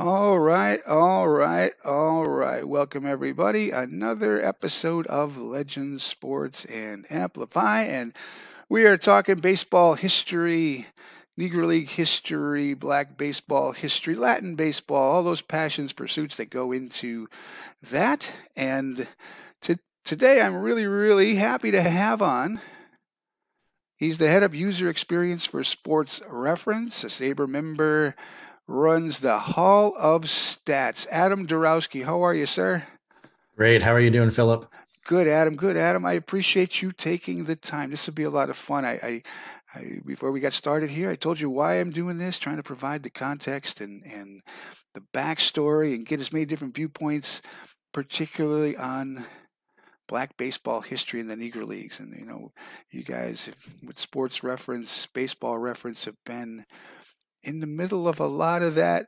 All right, all right, all right. Welcome, everybody. Another episode of Legends Sports and Amplify. And we are talking baseball history, Negro League history, black baseball history, Latin baseball, all those passions, pursuits that go into that. And to, today I'm really, really happy to have on. He's the head of user experience for Sports Reference, a SABR member runs the Hall of Stats. Adam Darowski, how are you, sir? Great. How are you doing, Philip? Good, Adam. Good, Adam. I appreciate you taking the time. This will be a lot of fun. I, I, I, before we got started here, I told you why I'm doing this, trying to provide the context and and the backstory and get as many different viewpoints, particularly on black baseball history in the Negro Leagues. And you know, you guys with sports reference, baseball reference have been in the middle of a lot of that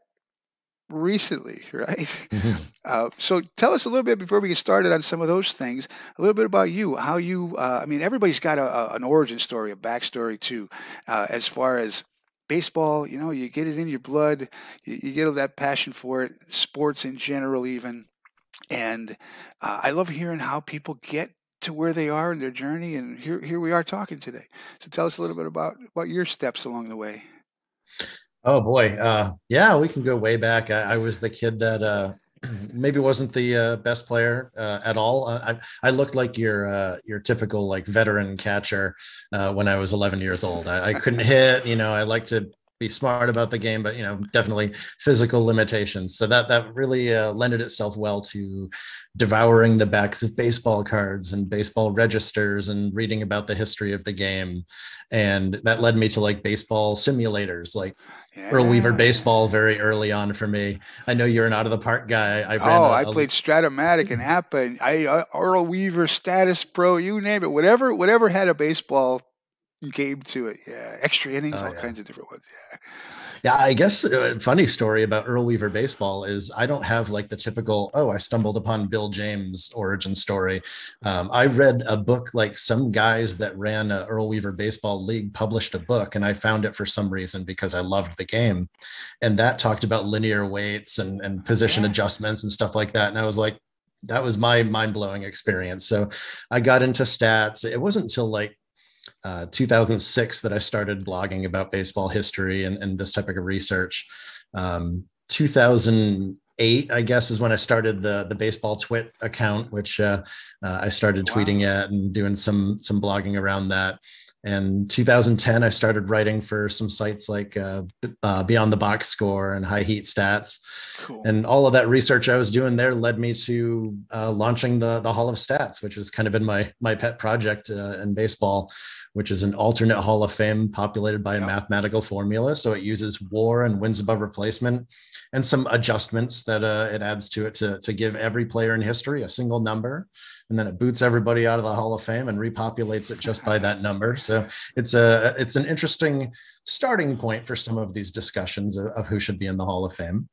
recently, right? Mm-hmm. Uh, so tell us a little bit before we get started on some of those things, a little bit about you, how you, uh, I mean, everybody's got a, a, an origin story, a backstory too, uh, as far as baseball, you know, you get it in your blood, you, you get all that passion for it, sports in general, even. And uh, I love hearing how people get to where they are in their journey. And here, here we are talking today. So tell us a little bit about, about your steps along the way. Oh boy, uh, yeah, we can go way back. I, I was the kid that uh, maybe wasn't the uh, best player uh, at all. Uh, I, I looked like your uh, your typical like veteran catcher when I was 11 years old. I, I couldn't hit. You know, I like to be smart about the game, but you know, definitely physical limitations. So that that really uh, lended itself well to devouring the backs of baseball cards and baseball registers and reading about the history of the game, and that led me to like baseball simulators, like yeah. Earl Weaver baseball very early on for me. I know you're an out of the park guy. I oh, a, I played Strat-O-Matic and APBA and I uh, Earl Weaver, Statis Pro, you name it, whatever whatever had a baseball game to it. Yeah, extra innings, oh, all yeah. kinds of different ones. Yeah. Yeah, I guess a uh, funny story about Earl Weaver baseball is I don't have like the typical, oh, I stumbled upon Bill James origin story. Um, I read a book, like some guys that ran a Earl Weaver baseball league published a book, and I found it for some reason because I loved the game. And that talked about linear weights and, and position yeah. adjustments and stuff like that. And I was like, that was my mind blowing experience. So I got into stats. It wasn't until like uh, 2006 that I started blogging about baseball history and, and this type of research. Um, 2008, I guess, is when I started the the baseball twit account, which uh, uh, I started wow. tweeting at and doing some some blogging around that. And 2010, I started writing for some sites like uh, uh, Beyond the Box Score and High Heat Stats. Cool. And all of that research I was doing there led me to uh, launching the the Hall of Stats, which has kind of been my my pet project uh, in baseball, which is an alternate Hall of Fame populated by a mathematical formula. So it uses WAR and wins above replacement, and some adjustments that uh, it adds to it to to give every player in history a single number and then it boots everybody out of the Hall of Fame and repopulates it just by that number. So it's a it's an interesting starting point for some of these discussions of, of who should be in the Hall of Fame.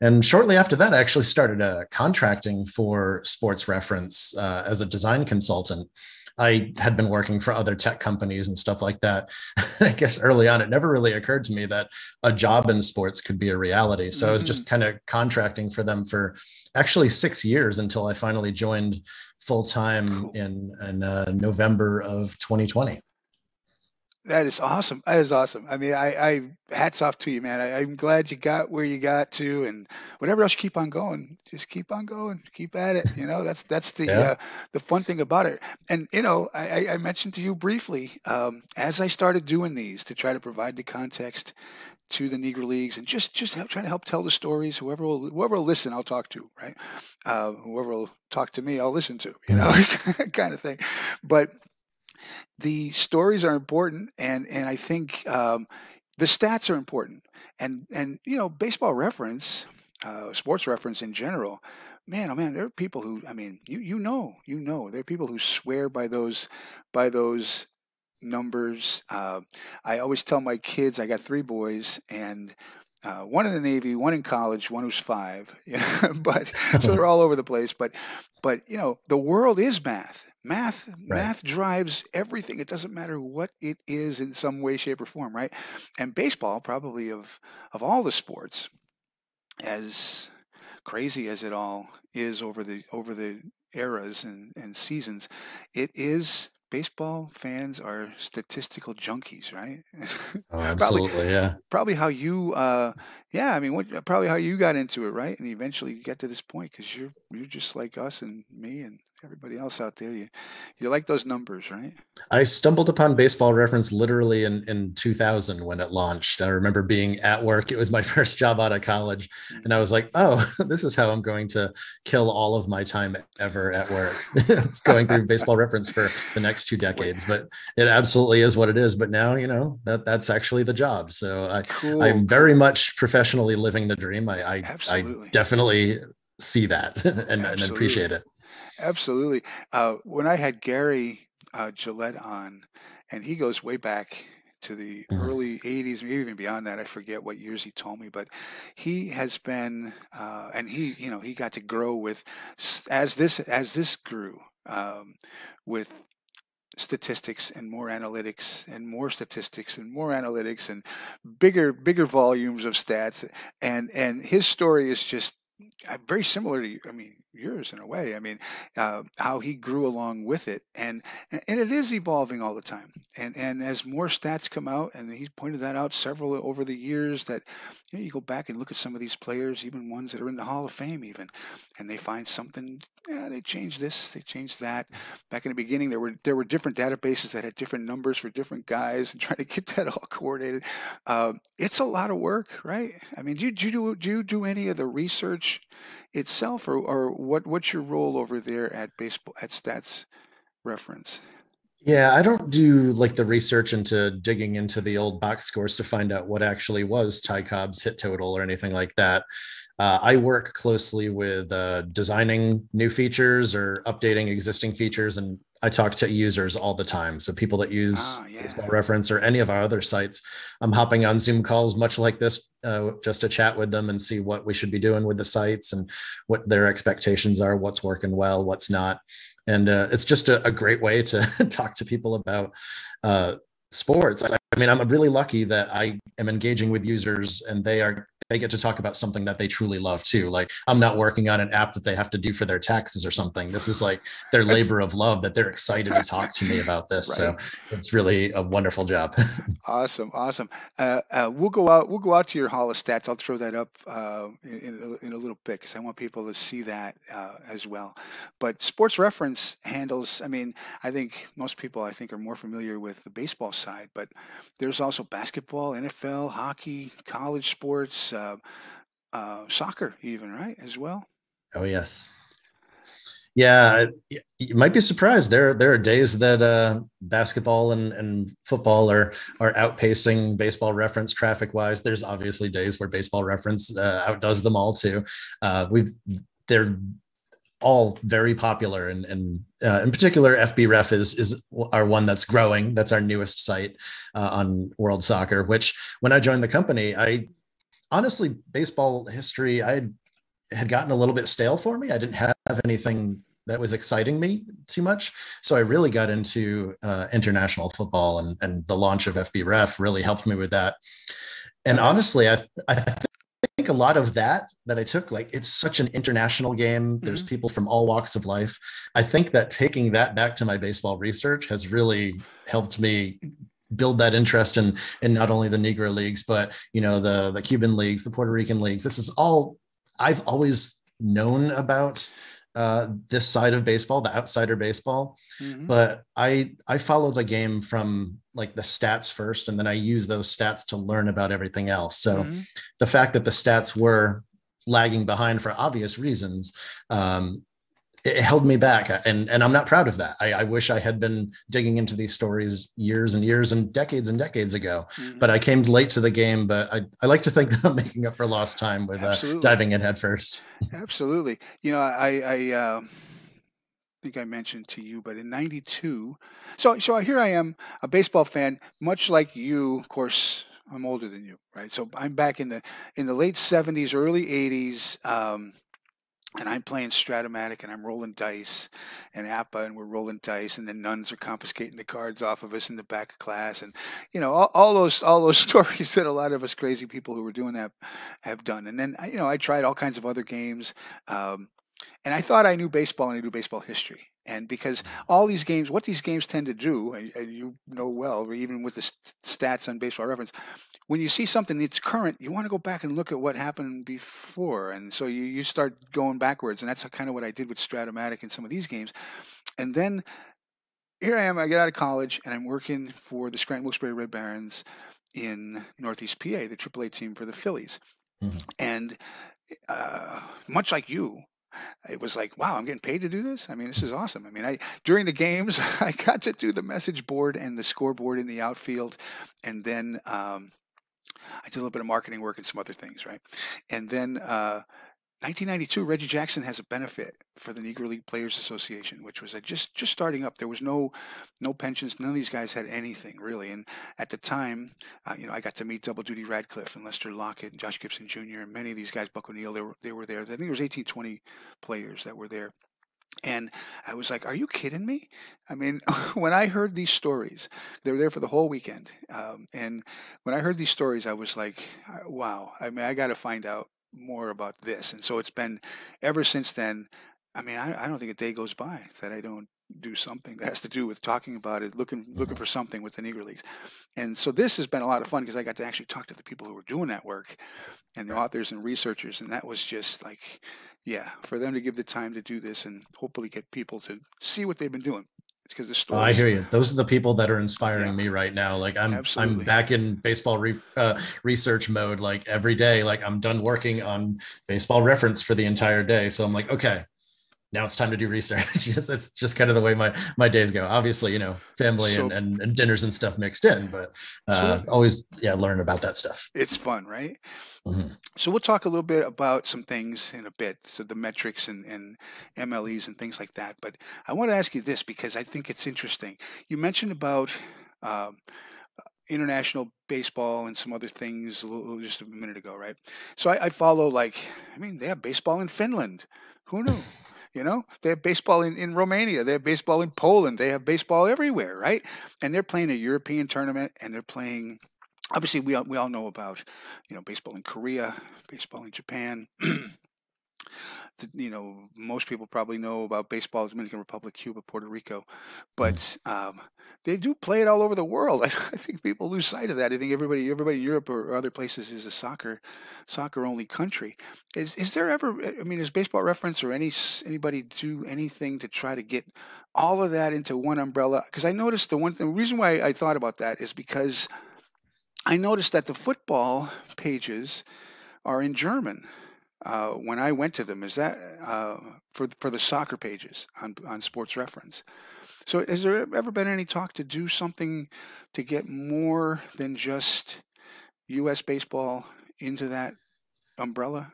And shortly after that, I actually started uh, contracting for Sports Reference uh, as a design consultant. I had been working for other tech companies and stuff like that. I guess early on, it never really occurred to me that a job in sports could be a reality. So mm-hmm. I was just mm-hmm. kind of contracting for them for actually six years until I finally joined full time cool. in in uh, November of 2020. That is awesome. That is awesome. I mean, I, I hats off to you, man. I, am glad you got where you got to, and whatever else, keep on going. Just keep on going. Keep at it. You know, that's that's the yeah. uh, the fun thing about it. And you know, I, I mentioned to you briefly um, as I started doing these to try to provide the context to the Negro Leagues and just just help, try to help tell the stories. Whoever will whoever will listen, I'll talk to. Right. Uh, whoever will talk to me, I'll listen to. You know, kind of thing. But the stories are important, and and I think um, the stats are important, and and you know, baseball reference, uh, sports reference in general. Man, oh man, there are people who I mean, you you know, you know, there are people who swear by those by those numbers. Uh, I always tell my kids, I got three boys, and uh, one in the Navy, one in college, one who's five. but so they're all over the place. But but you know, the world is math. Math right. math drives everything. It doesn't matter what it is in some way, shape, or form, right? And baseball, probably of of all the sports, as crazy as it all is over the over the eras and, and seasons, it is baseball fans are statistical junkies, right? Oh, absolutely, probably, yeah. Probably how you, uh, yeah. I mean, what, probably how you got into it, right? And eventually you get to this point because you're you're just like us and me and everybody else out there. You you like those numbers, right? I stumbled upon Baseball Reference literally in in 2000 when it launched. I remember being at work. It was my first job out of college, mm-hmm. and I was like, "Oh, this is how I'm going to kill all of my time ever at work, going through Baseball Reference for the next two decades." But it absolutely is what it is. But now, you know, that that's actually the job. So I, cool. I'm very much professionally living the dream. I I, I definitely see that and, and appreciate it. Absolutely. Uh, when I had Gary uh, Gillette on, and he goes way back to the mm-hmm. early 80s, maybe even beyond that. I forget what years he told me, but he has been, uh, and he, you know, he got to grow with as this as this grew um, with statistics and more analytics and more statistics and more analytics and bigger bigger volumes of stats and and his story is just uh, very similar to. I mean, yours in a way. I mean, uh, how he grew along with it, and and it is evolving all the time. And and as more stats come out, and he's pointed that out several over the years, that you know you go back and look at some of these players, even ones that are in the Hall of Fame, even, and they find something. Yeah, they changed this, they changed that. Back in the beginning, there were there were different databases that had different numbers for different guys, and trying to get that all coordinated. Uh, it's a lot of work, right? I mean, do you, do you do do you do any of the research? Itself, or, or what what's your role over there at baseball at Stats Reference? Yeah, I don't do like the research into digging into the old box scores to find out what actually was Ty Cobb's hit total or anything like that. Uh, I work closely with uh, designing new features or updating existing features, and I talk to users all the time. So people that use oh, yeah. Reference or any of our other sites, I'm hopping on Zoom calls much like this uh, just to chat with them and see what we should be doing with the sites and what their expectations are, what's working well, what's not. And uh, it's just a, a, great way to talk to people about uh, sports. I mean, I'm really lucky that I am engaging with users and they are they get to talk about something that they truly love too. Like I'm not working on an app that they have to do for their taxes or something. This is like their labor of love that they're excited to talk to me about this. Right. So it's really a wonderful job. awesome, awesome. Uh, uh, we'll go out. We'll go out to your Hall of Stats. I'll throw that up uh, in, in, a little bit because I want people to see that uh, as well. But Sports Reference handles. I mean, I think most people I think are more familiar with the baseball side, but there's also basketball, NFL, hockey, college sports uh, uh, soccer, even right as well. Oh yes, yeah. You might be surprised. There there are days that uh, basketball and, and football are are outpacing baseball reference traffic wise. There's obviously days where baseball reference uh, outdoes them all too. Uh, we've they're all very popular and, and uh, in particular FBref is is our one that's growing that's our newest site uh, on world soccer which when i joined the company i honestly, baseball history, I had gotten a little bit stale for me. I didn't have anything that was exciting me too much. So I really got into uh, international football and, and the launch of FBref really helped me with that. And honestly, I, I think a lot of that that I took, like it's such an international game. There's mm-hmm. people from all walks of life. I think that taking that back to my baseball research has really helped me build that interest in in not only the Negro leagues, but you know the the Cuban leagues, the Puerto Rican leagues. This is all I've always known about uh, this side of baseball, the outsider baseball. Mm-hmm. But I I follow the game from like the stats first, and then I use those stats to learn about everything else. So mm-hmm. the fact that the stats were lagging behind for obvious reasons um, it held me back and and i'm not proud of that. I, I, wish i had been digging into these stories years and years and decades and decades ago mm-hmm. but i came late to the game but i, I like to think that i'm making up for lost time with uh, diving in head first. Absolutely. You know i i uh, think i mentioned to you but in 92 so so here i am a baseball fan much like you of course i'm older than you right? So i'm back in the in the late 70s early 80s um, and I'm playing Stratomatic and I'm rolling dice and APBA and we're rolling dice and the nuns are confiscating the cards off of us in the back of class and you know all, all those all those stories that a lot of us crazy people who were doing that have done and then you know I tried all kinds of other games um, and I thought I knew baseball and I knew baseball history and because all these games what these games tend to do and, you know well even with the stats on baseball reference when you see something that's current, you want to go back and look at what happened before. And so you, you start going backwards. And that's kind of what I did with Stratomatic and some of these games. And then here I am, I get out of college and I'm working for the Scranton Wilkes-Barre Red Barons in Northeast PA, the AAA team for the Phillies. Mm-hmm. And uh, much like you, it was like, wow, I'm getting paid to do this. I mean, this is awesome. I mean, I during the games, I got to do the message board and the scoreboard in the outfield, and then um, I did a little bit of marketing work and some other things, right? And then uh, 1992, Reggie Jackson has a benefit for the Negro League Players Association, which was just just starting up. There was no no pensions. None of these guys had anything really. And at the time, uh, you know, I got to meet Double Duty Radcliffe and Lester Lockett and Josh Gibson Jr. and many of these guys, Buck O'Neil. They were they were there. I think there was 18, 20 players that were there. And I was like, "Are you kidding me?" I mean, when I heard these stories, they were there for the whole weekend. Um, and when I heard these stories, I was like, "Wow!" I mean, I got to find out more about this. And so it's been ever since then. I mean, I, I don't think a day goes by that I don't do something that has to do with talking about it, looking looking mm-hmm. for something with the Negro Leagues. And so this has been a lot of fun because I got to actually talk to the people who were doing that work and the authors and researchers, and that was just like yeah, for them to give the time to do this and hopefully get people to see what they've been doing. Because the story. Oh, I hear you. Those are the people that are inspiring yeah. me right now. Like I'm, Absolutely. I'm back in baseball re, uh, research mode. Like every day, like I'm done working on baseball reference for the entire day. So I'm like, okay, now it's time to do research. it's, just kind of the way my my days go. Obviously, you know, family so, and, and, and, dinners and stuff mixed in, but uh, so always yeah, learn about that stuff. It's fun, right? Mm-hmm. So we'll talk a little bit about some things in a bit, so the metrics and, and MLEs and things like that. But I want to ask you this because I think it's interesting. You mentioned about. Um, international baseball and some other things little, just a minute ago, right? So I, I follow like, I mean, they have baseball in Finland. Who knew? You know, they have baseball in, in Romania, they have baseball in Poland, they have baseball everywhere, right? And they're playing a European tournament and they're playing obviously we all, we all know about you know baseball in Korea, baseball in Japan. you know, most people probably know about baseball, Dominican Republic, Cuba, Puerto Rico, mm. but um, they do play it all over the world. I, think people lose sight of that. I think everybody, everybody in Europe or, other places is a soccer, soccer only country. Is is there ever? I mean, is Baseball Reference or any anybody do anything to try to get all of that into one umbrella? Because I noticed the one thing, the reason why I thought about that is because I noticed that the football pages are in German. Uh, when I went to them, is that uh, for for the soccer pages on on Sports Reference? So, has there ever been any talk to do something to get more than just U.S. baseball into that umbrella?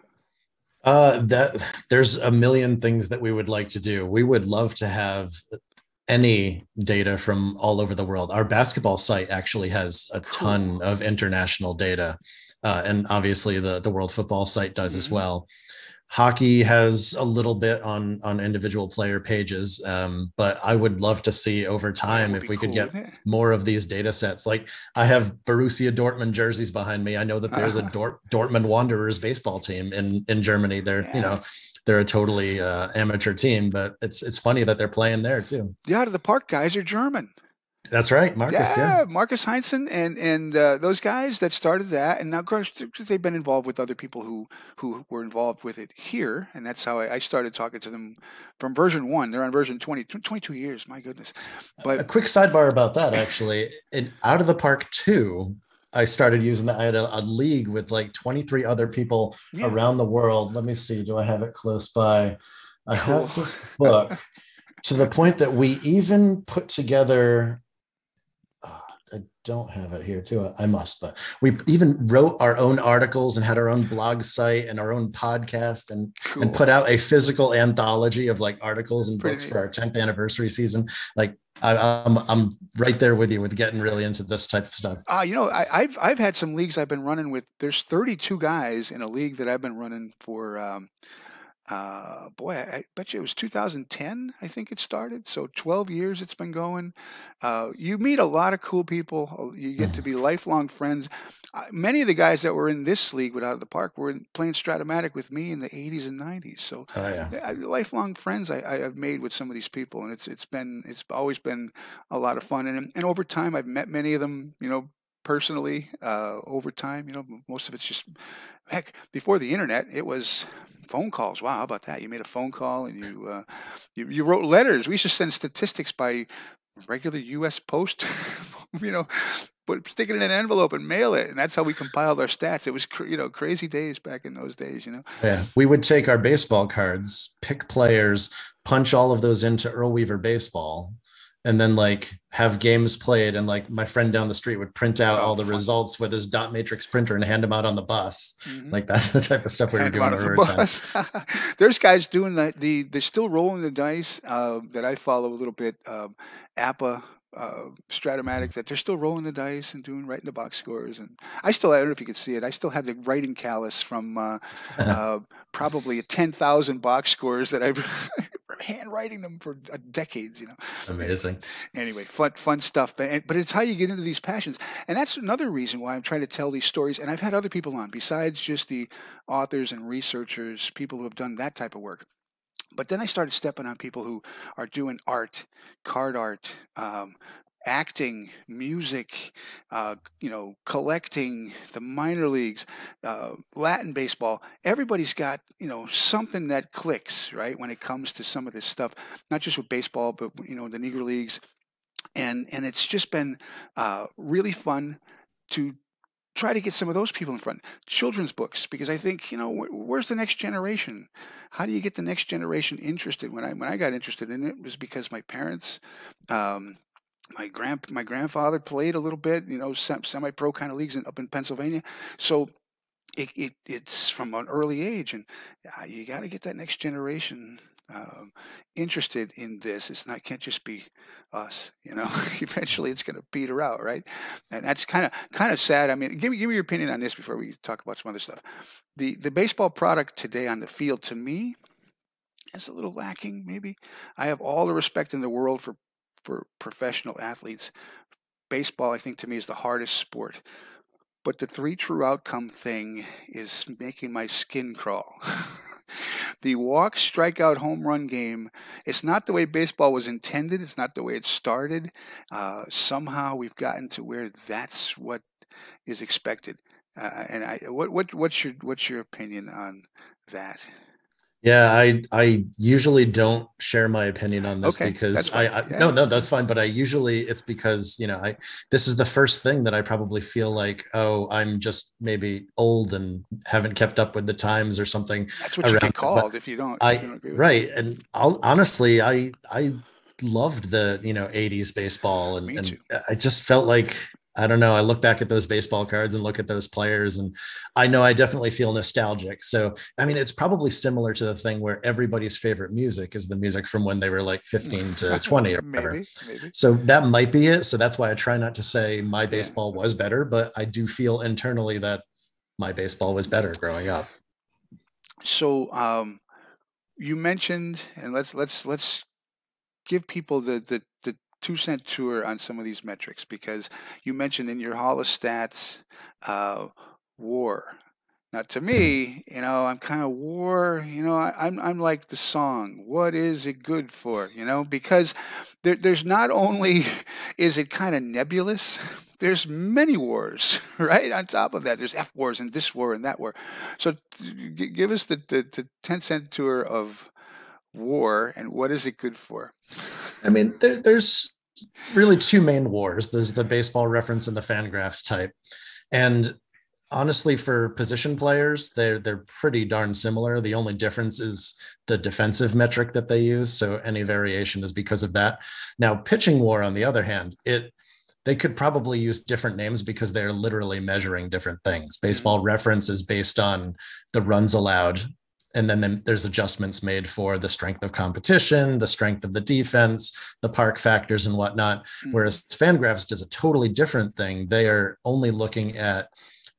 Uh, that there's a million things that we would like to do. We would love to have any data from all over the world. Our basketball site actually has a cool. ton of international data, uh, and obviously the the World Football site does mm-hmm. as well hockey has a little bit on on individual player pages um, but i would love to see over time if we cool, could get more of these data sets. Like i have borussia dortmund jerseys behind me. I know that there's a Dort, dortmund wanderers baseball team in in germany. They're yeah. you know they're a totally uh, amateur team but it's it's funny that they're playing there too. The out of the park guys are german that's right, Markus. Yeah, yeah. Markus Heinsohn and and uh, those guys that started that, and now of course they've been involved with other people who who were involved with it here, and that's how I, I started talking to them from version one. They're on version 20, 22 years. My goodness. But a quick sidebar about that, actually, in Out of the Park two, I started using that. I had a, a league with like twenty three other people yeah. around the world. Let me see. Do I have it close by? I have this book. to the point that we even put together I don't have it here too. I must, but we even wrote our own articles and had our own blog site and our own podcast and cool. and put out a physical anthology of like articles and Pretty books for our 10th anniversary season. Like I, am I'm, I'm right there with you with getting really into this type of stuff. Uh, you know, I, have I've had some leagues I've been running with. There's 32 guys in a league that I've been running for. Um, uh, boy, I, I, bet you it was 2010. I think it started. So 12 years it's been going. Uh, you meet a lot of cool people. You get to be lifelong friends. Uh, many of the guys that were in this league without of the park were in, playing Stratomatic with me in the 80s and 90s. So oh, yeah. lifelong friends I, I, have made with some of these people, and it's it's been it's always been a lot of fun. And and over time, I've met many of them. You know, personally uh, over time. You know, most of it's just heck. Before the internet, it was phone calls. Wow, how about that? You made a phone call and you uh, you, you wrote letters. We used to send statistics by regular U.S. post. you know, put stick it in an envelope and mail it, and that's how we compiled our stats. It was you know crazy days back in those days. You know. Yeah, we would take our baseball cards, pick players, punch all of those into Earl Weaver baseball, and then like have games played and like my friend down the street would print out oh, all the results with his dot matrix printer and hand them out on the bus mm-hmm. like that's the type of stuff we were doing over time there's guys doing that the they're still rolling the dice uh, that i follow a little bit um, APBA uh, Stratomatic that they're still rolling the dice and doing writing the box scores. And I still, I don't know if you can see it, I still have the writing callus from uh, uh, probably 10,000 box scores that I've handwriting them for decades, you know. Amazing. Anyway, fun, fun stuff. But, but it's how you get into these passions. And that's another reason why I'm trying to tell these stories. And I've had other people on besides just the authors and researchers, people who have done that type of work. But then I started stepping on people who are doing art, card art, um, acting, music, uh, you know, collecting, the minor leagues, uh, Latin baseball. Everybody's got you know something that clicks right when it comes to some of this stuff. Not just with baseball, but you know the Negro leagues, and and it's just been uh, really fun to try to get some of those people in front. Children's books, because I think you know where's the next generation? How do you get the next generation interested? When I when I got interested in it was because my parents. Um, my grand my grandfather played a little bit, you know, semi pro kind of leagues in, up in Pennsylvania. So it, it it's from an early age, and uh, you got to get that next generation um, interested in this. It's not can't just be us, you know. Eventually, it's going to peter out, right? And that's kind of kind of sad. I mean, give me give me your opinion on this before we talk about some other stuff. The the baseball product today on the field, to me, is a little lacking. Maybe I have all the respect in the world for for professional athletes. Baseball, I think, to me, is the hardest sport. But the three true outcome thing is making my skin crawl. the walk, strikeout, home run game, it's not the way baseball was intended. It's not the way it started. Uh, somehow we've gotten to where that's what is expected. Uh, and I, what, what, what's your, what's your opinion on that? Yeah, I I usually don't share my opinion on this okay, because I, I yeah. no no that's fine. But I usually it's because you know I this is the first thing that I probably feel like oh I'm just maybe old and haven't kept up with the times or something. That's what you get called if you don't. I you don't right that. and I'll, honestly I I loved the you know 80s baseball and, and I just felt like I don't know. I look back at those baseball cards and look at those players, and I know I definitely feel nostalgic. So, I mean, it's probably similar to the thing where everybody's favorite music is the music from when they were like 15 to 20 or whatever. maybe, maybe. So, that might be it. So, that's why I try not to say my baseball yeah. was better, but I do feel internally that my baseball was better growing up. So, um, you mentioned, and let's let's let's give people the the the two cent tour on some of these metrics because you mentioned in your Hall of Stats uh, war. Now, to me, you know, I'm kind of war. You know, I, am I'm, I'm like the song. What is it good for? You know, because there, there's not only is it kind of nebulous. There's many wars, right? On top of that, there's F wars and this war and that war. So, g- give us the, the, the 10 cent tour of war and what is it good for? I mean, there, there's really two main wars. There's the baseball reference and the Fangraphs type. And honestly, for position players, they're they're pretty darn similar. The only difference is the defensive metric that they use. So any variation is because of that. Now, pitching war, on the other hand, it they could probably use different names because they're literally measuring different things. Baseball mm. reference is based on the runs allowed and then, then there's adjustments made for the strength of competition, the strength of the defense, the park factors, and whatnot. Mm-hmm. Whereas Fangraphs does a totally different thing. They are only looking at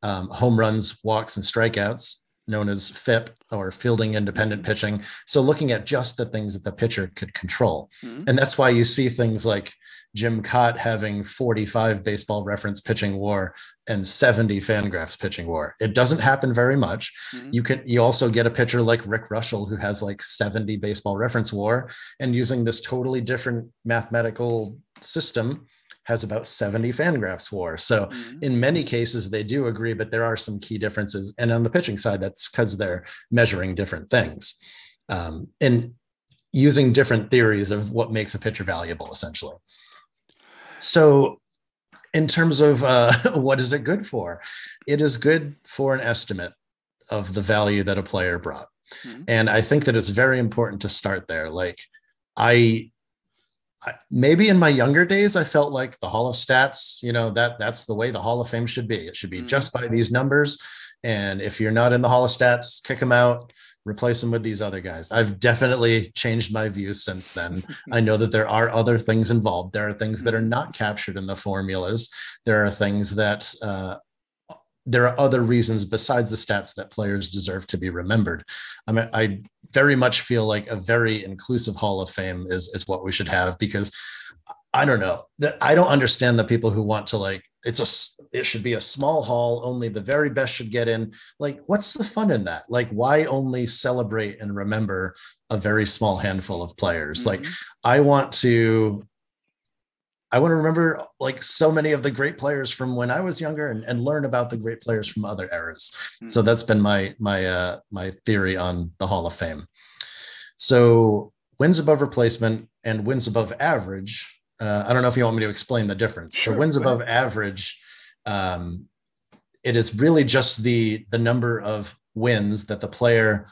um, home runs, walks, and strikeouts, known as FIP or fielding independent Mm-hmm. pitching. So looking at just the things that the pitcher could control. Mhm. And that's why you see things like Jim Kaat having 45 baseball reference pitching war and 70 Fangraphs pitching war. It doesn't happen very much. Mhm. You can you also get a pitcher like Rick Reuschel who has like 70 baseball reference war and using this totally different mathematical system has about 70 Fangraphs war. So Mhm. in many cases they do agree but there are some key differences and on the pitching side that's because they're measuring different things um, and using different theories of what makes a pitcher valuable essentially so in terms of uh, what is it good for? It is good for an estimate of the value that a player brought. Mhm. and i think that it's very important to start there. Like i I, maybe in my younger days, I felt like the Hall of Stats, you know, that that's the way the Hall of Fame should be. It should be Mhm. just by these numbers. And if you're not in the Hall of Stats, kick them out, replace them with these other guys. I've definitely changed my views since then. I know that there are other things involved. There are things that are Mhm. not captured in the formulas. There are things that uh, there are other reasons besides the stats that players deserve to be remembered. I mean, I very much feel like a very inclusive Hall of Fame is is what we should have because I don't know that I don't understand the people who want to like it's a it should be a small hall only the very best should get in like what's the fun in that like why only celebrate and remember a very small handful of players like Mhm. I want to I want to remember like so many of the great players from when I was younger and, and learn about the great players from other eras. So Mhm. that's been my my uh my theory on the Hall of Fame. So wins above replacement and wins above average. Uh, I don't know if you want me to explain the difference. Sure, so wins above average, um, it is really just the the number of wins that the player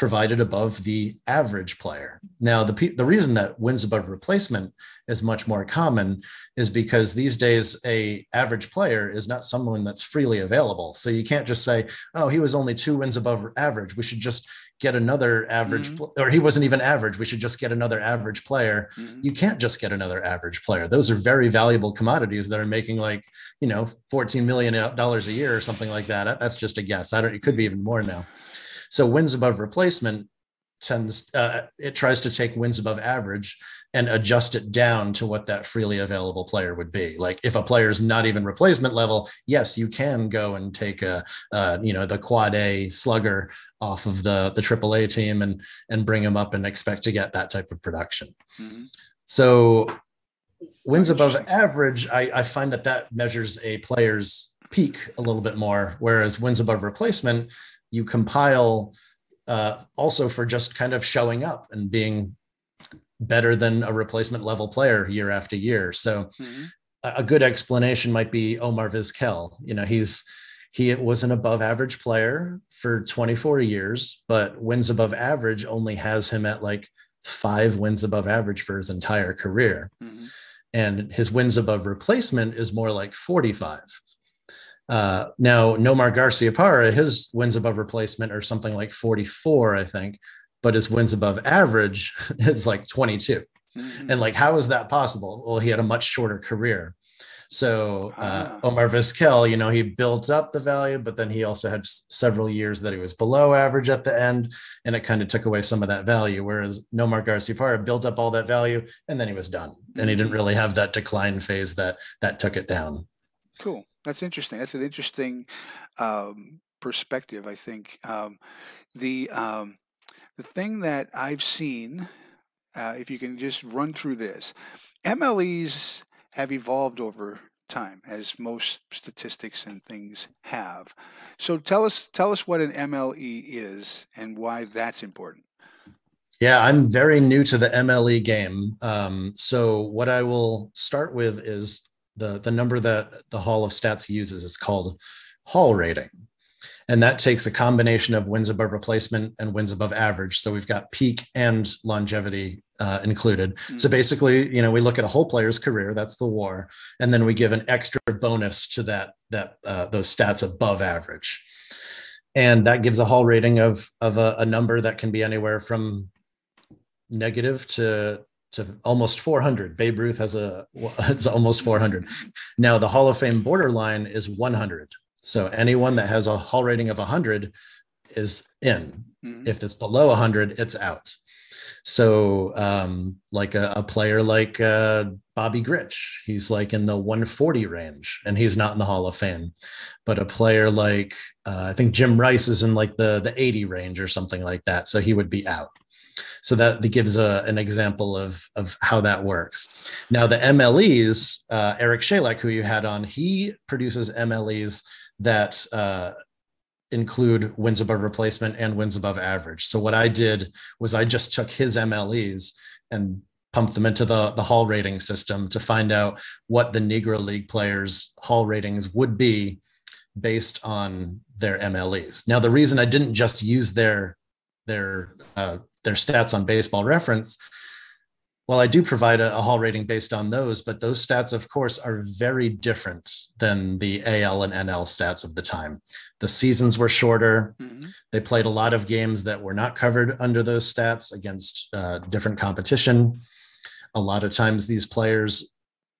provided above the average player. Now, the the reason that wins above replacement is much more common is because these days a average player is not someone that's freely available. So you can't just say, "Oh, he was only two wins above average. We should just get another average, Mhm. pl- or he wasn't even average. We should just get another average player." Mhm. You can't just get another average player. Those are very valuable commodities that are making like you know 14 million dollars a year or something like that. That's just a guess. I don't. It could be even more now. So wins above replacement tends uh, it tries to take wins above average and adjust it down to what that freely available player would be. Like if a player is not even replacement level, yes, you can go and take a uh, you know the quad A slugger off of the the AAA team and and bring him up and expect to get that type of production. Mhm. So wins above average, I, I find that that measures a player's peak a little bit more, whereas wins above replacement, you compile uh, also for just kind of showing up and being better than a replacement level player year after year. So Mhm. a a good explanation might be Omar Vizquel. You know, he's he was an above average player for 24 years, but wins above average only has him at like five wins above average for his entire career. Mhm. And his wins above replacement is more like 45. Uh, now, Nomar Garciaparra, his wins above replacement are something like 44, I think, but his wins above average is like 22 Mhm. and like how is that possible well he had a much shorter career so uh, Ah. omar vizquel you know he built up the value but then he also had s- several years that he was below average at the end and it kind of took away some of that value whereas nomar Garciaparra built up all that value and then he was done and he didn't Mhm. really have that decline phase that that took it down Cool. That's interesting. That's an interesting um, perspective. I think um, the um, the thing that I've seen, uh, if you can just run through this, MLEs have evolved over time, as most statistics and things have. So tell us tell us what an MLE is and why that's important. Yeah, I'm very new to the MLE game. Um, so what I will start with is the the number that the Hall of Stats uses. is called Hall rating, and that takes a combination of wins above replacement and wins above average. So we've got peak and longevity uh, included. So Mhm. basically, you know, we look at a whole player's career. That's the WAR, and then we give an extra bonus to that that uh, those stats above average, and that gives a Hall rating of of a, a number that can be anywhere from negative to to almost 400. Babe Ruth has a it's almost 400. Now the Hall of Fame borderline is 100. So anyone that has a Hall rating of 100 is in. Mm-hmm. If it's below 100, it's out. So, um, like a, a, player like uh, Bobby Grich, he's like in the 140 range, and he's not in the Hall of Fame. But a player like uh, I think Jim Rice is in like the the 80 range or something like that, so he would be out. So that, that gives a, an example of of how that works. Now the MLEs, uh, Eric Chalek, who you had on, he produces MLEs that uh, include wins above replacement and wins above average. So what I did was I just took his MLEs and pumped them into the, the Hall rating system to find out what the Negro League players' Hall ratings would be based on their MLEs. Now, the reason I didn't just use their their uh, their stats on Baseball Reference well, I do provide a, a, Hall rating based on those, but those stats, of course, are very different than the AL and NL stats of the time. The seasons were shorter. Mm-hmm. They played a lot of games that were not covered under those stats against uh, different competition. A lot of times, these players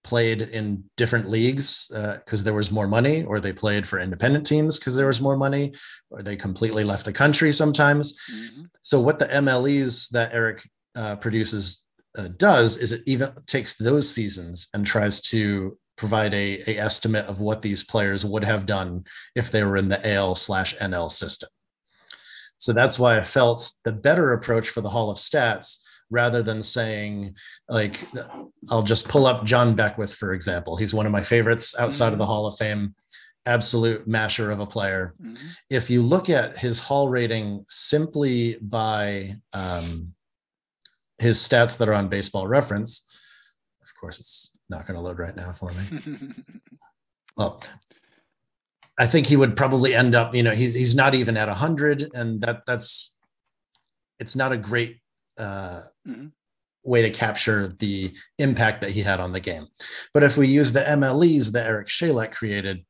played in different leagues because uh, there was more money, or they played for independent teams because there was more money, or they completely left the country sometimes. Mm-hmm. So, what the MLEs that Eric uh, produces uh, does is it even takes those seasons and tries to provide a, a estimate of what these players would have done if they were in the AL slash NL system. So that's why I felt the better approach for the Hall of Stats rather than saying like I'll just pull up John Beckwith for example. He's one of my favorites outside mm-hmm. of the mm-hmm. Hall of Fame absolute masher of a player. Mm-hmm. If you look at his Hall rating simply by um, his stats that are on baseball reference of course it's not going to load right now for me well i think he would probably end up you know he's he's not even at 100 and that that's it's not a great uh, mm-hmm. way to capture the impact that he had on the game but if we use the mles that Eric Chalek created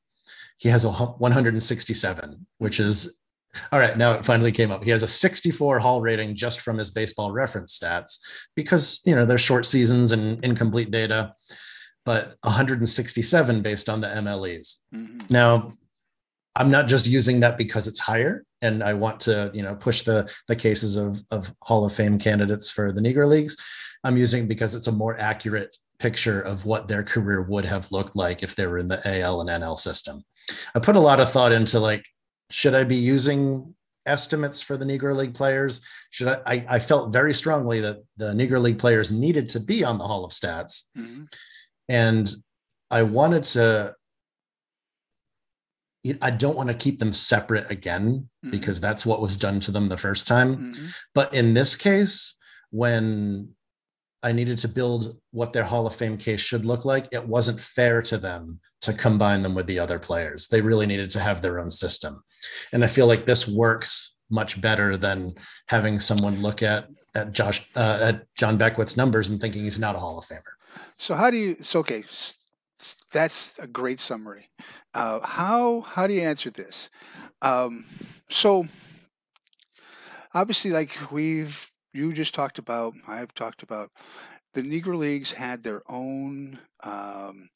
he has a 167 which is all right, now it finally came up. He has a 64 Hall rating just from his baseball reference stats because, you know, they're short seasons and incomplete data, but 167 based on the MLEs. Mm-hmm. Now, I'm not just using that because it's higher and I want to, you know, push the the cases of of Hall of Fame candidates for the Negro Leagues. I'm using because it's a more accurate picture of what their career would have looked like if they were in the AL and NL system. I put a lot of thought into like should I be using estimates for the Negro League players? Should I? I, I felt very strongly that the Negro League players needed to be on the Hall of Stats, mm-hmm. and I wanted to. I don't want to keep them separate again mm-hmm. because that's what was done to them the first time. Mm-hmm. But in this case, when I needed to build what their Hall of Fame case should look like. It wasn't fair to them to combine them with the other players. They really needed to have their own system. And I feel like this works much better than having someone look at at Josh uh, at John Beckwith's numbers and thinking he's not a Hall of Famer. So how do you? So okay, that's a great summary. Uh, how how do you answer this? Um, so obviously, like we've you just talked about, I've talked about, the Negro Leagues had their own, um,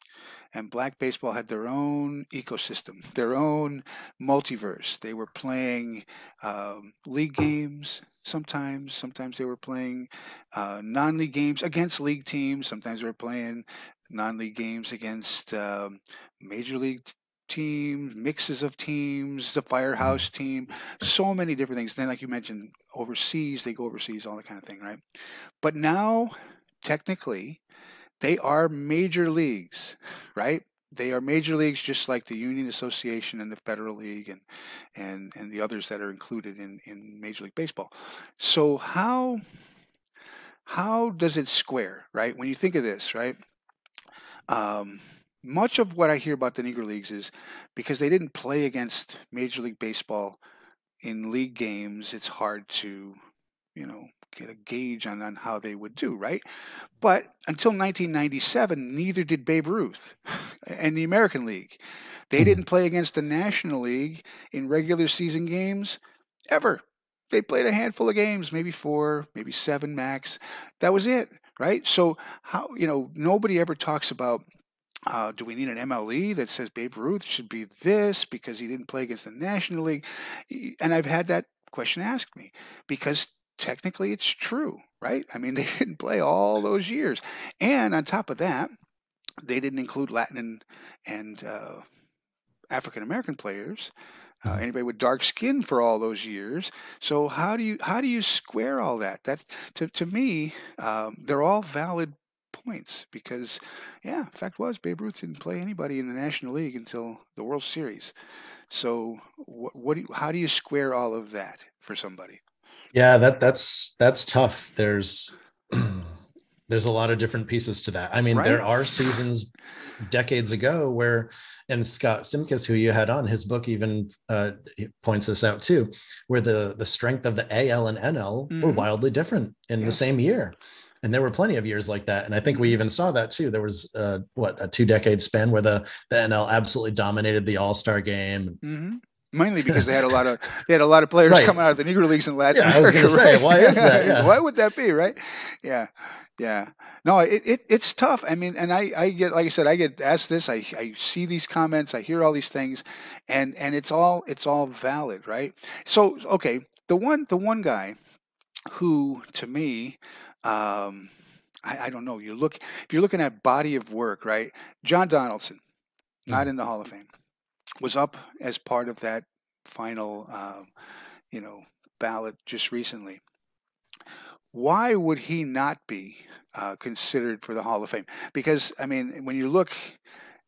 and Black Baseball had their own ecosystem, their own multiverse. They were playing um, league games sometimes. Sometimes they were playing uh, non league games against league teams. Sometimes they were playing non league games against um, major league teams, mixes of teams, the firehouse team, so many different things. Then, like you mentioned, overseas, they go overseas, all that kind of thing, right? But now, technically, they are major leagues, right? They are major leagues, just like the Union Association and the Federal League and and and the others that are included in in Major League Baseball. So how how does it square, right? When you think of this, right? Um, much of what I hear about the Negro Leagues is because they didn't play against Major League Baseball in league games, it's hard to, you know, get a gauge on, on how they would do, right? But until 1997, neither did Babe Ruth and the American League. They mm-hmm. didn't play against the National League in regular season games ever. They played a handful of games, maybe four, maybe seven max. That was it, right? So how you know nobody ever talks about uh, do we need an MLE that says Babe Ruth should be this because he didn't play against the National League? And I've had that question asked me because technically it's true, right? I mean, they didn't play all those years. And on top of that, they didn't include Latin and, and uh, African American players. Uh, mm-hmm. anybody with dark skin for all those years. So how do you how do you square all that? That to to me, um, they're all valid points because, yeah, fact was Babe Ruth didn't play anybody in the National League until the World Series. So what, what do you, how do you square all of that for somebody? Yeah, that that's that's tough. There's there's a lot of different pieces to that. I mean, right. there are seasons decades ago where, and Scott Simkus, who you had on his book, even uh, points this out too, where the the strength of the AL and NL mm-hmm. were wildly different in the same year. And there were plenty of years like that, and I think we even saw that too. There was uh, what a two decade span where the the NL absolutely dominated the All Star game. Mm-hmm mainly because they had a lot of they had a lot of players right. coming out of the Negro leagues in Latin yeah, America. I was going right? to say, why is that? Yeah. why would that be, right? Yeah, yeah. No, it, it it's tough. I mean, and I, I get like I said, I get asked this. I, I see these comments. I hear all these things, and and it's all it's all valid, right? So okay, the one the one guy who to me. Um, I, I don't know. You look if you're looking at body of work, right? John Donaldson, not mm-hmm. in the Hall of Fame, was up as part of that final, um, you know, ballot just recently. Why would he not be uh, considered for the Hall of Fame. Because, I mean, when you look,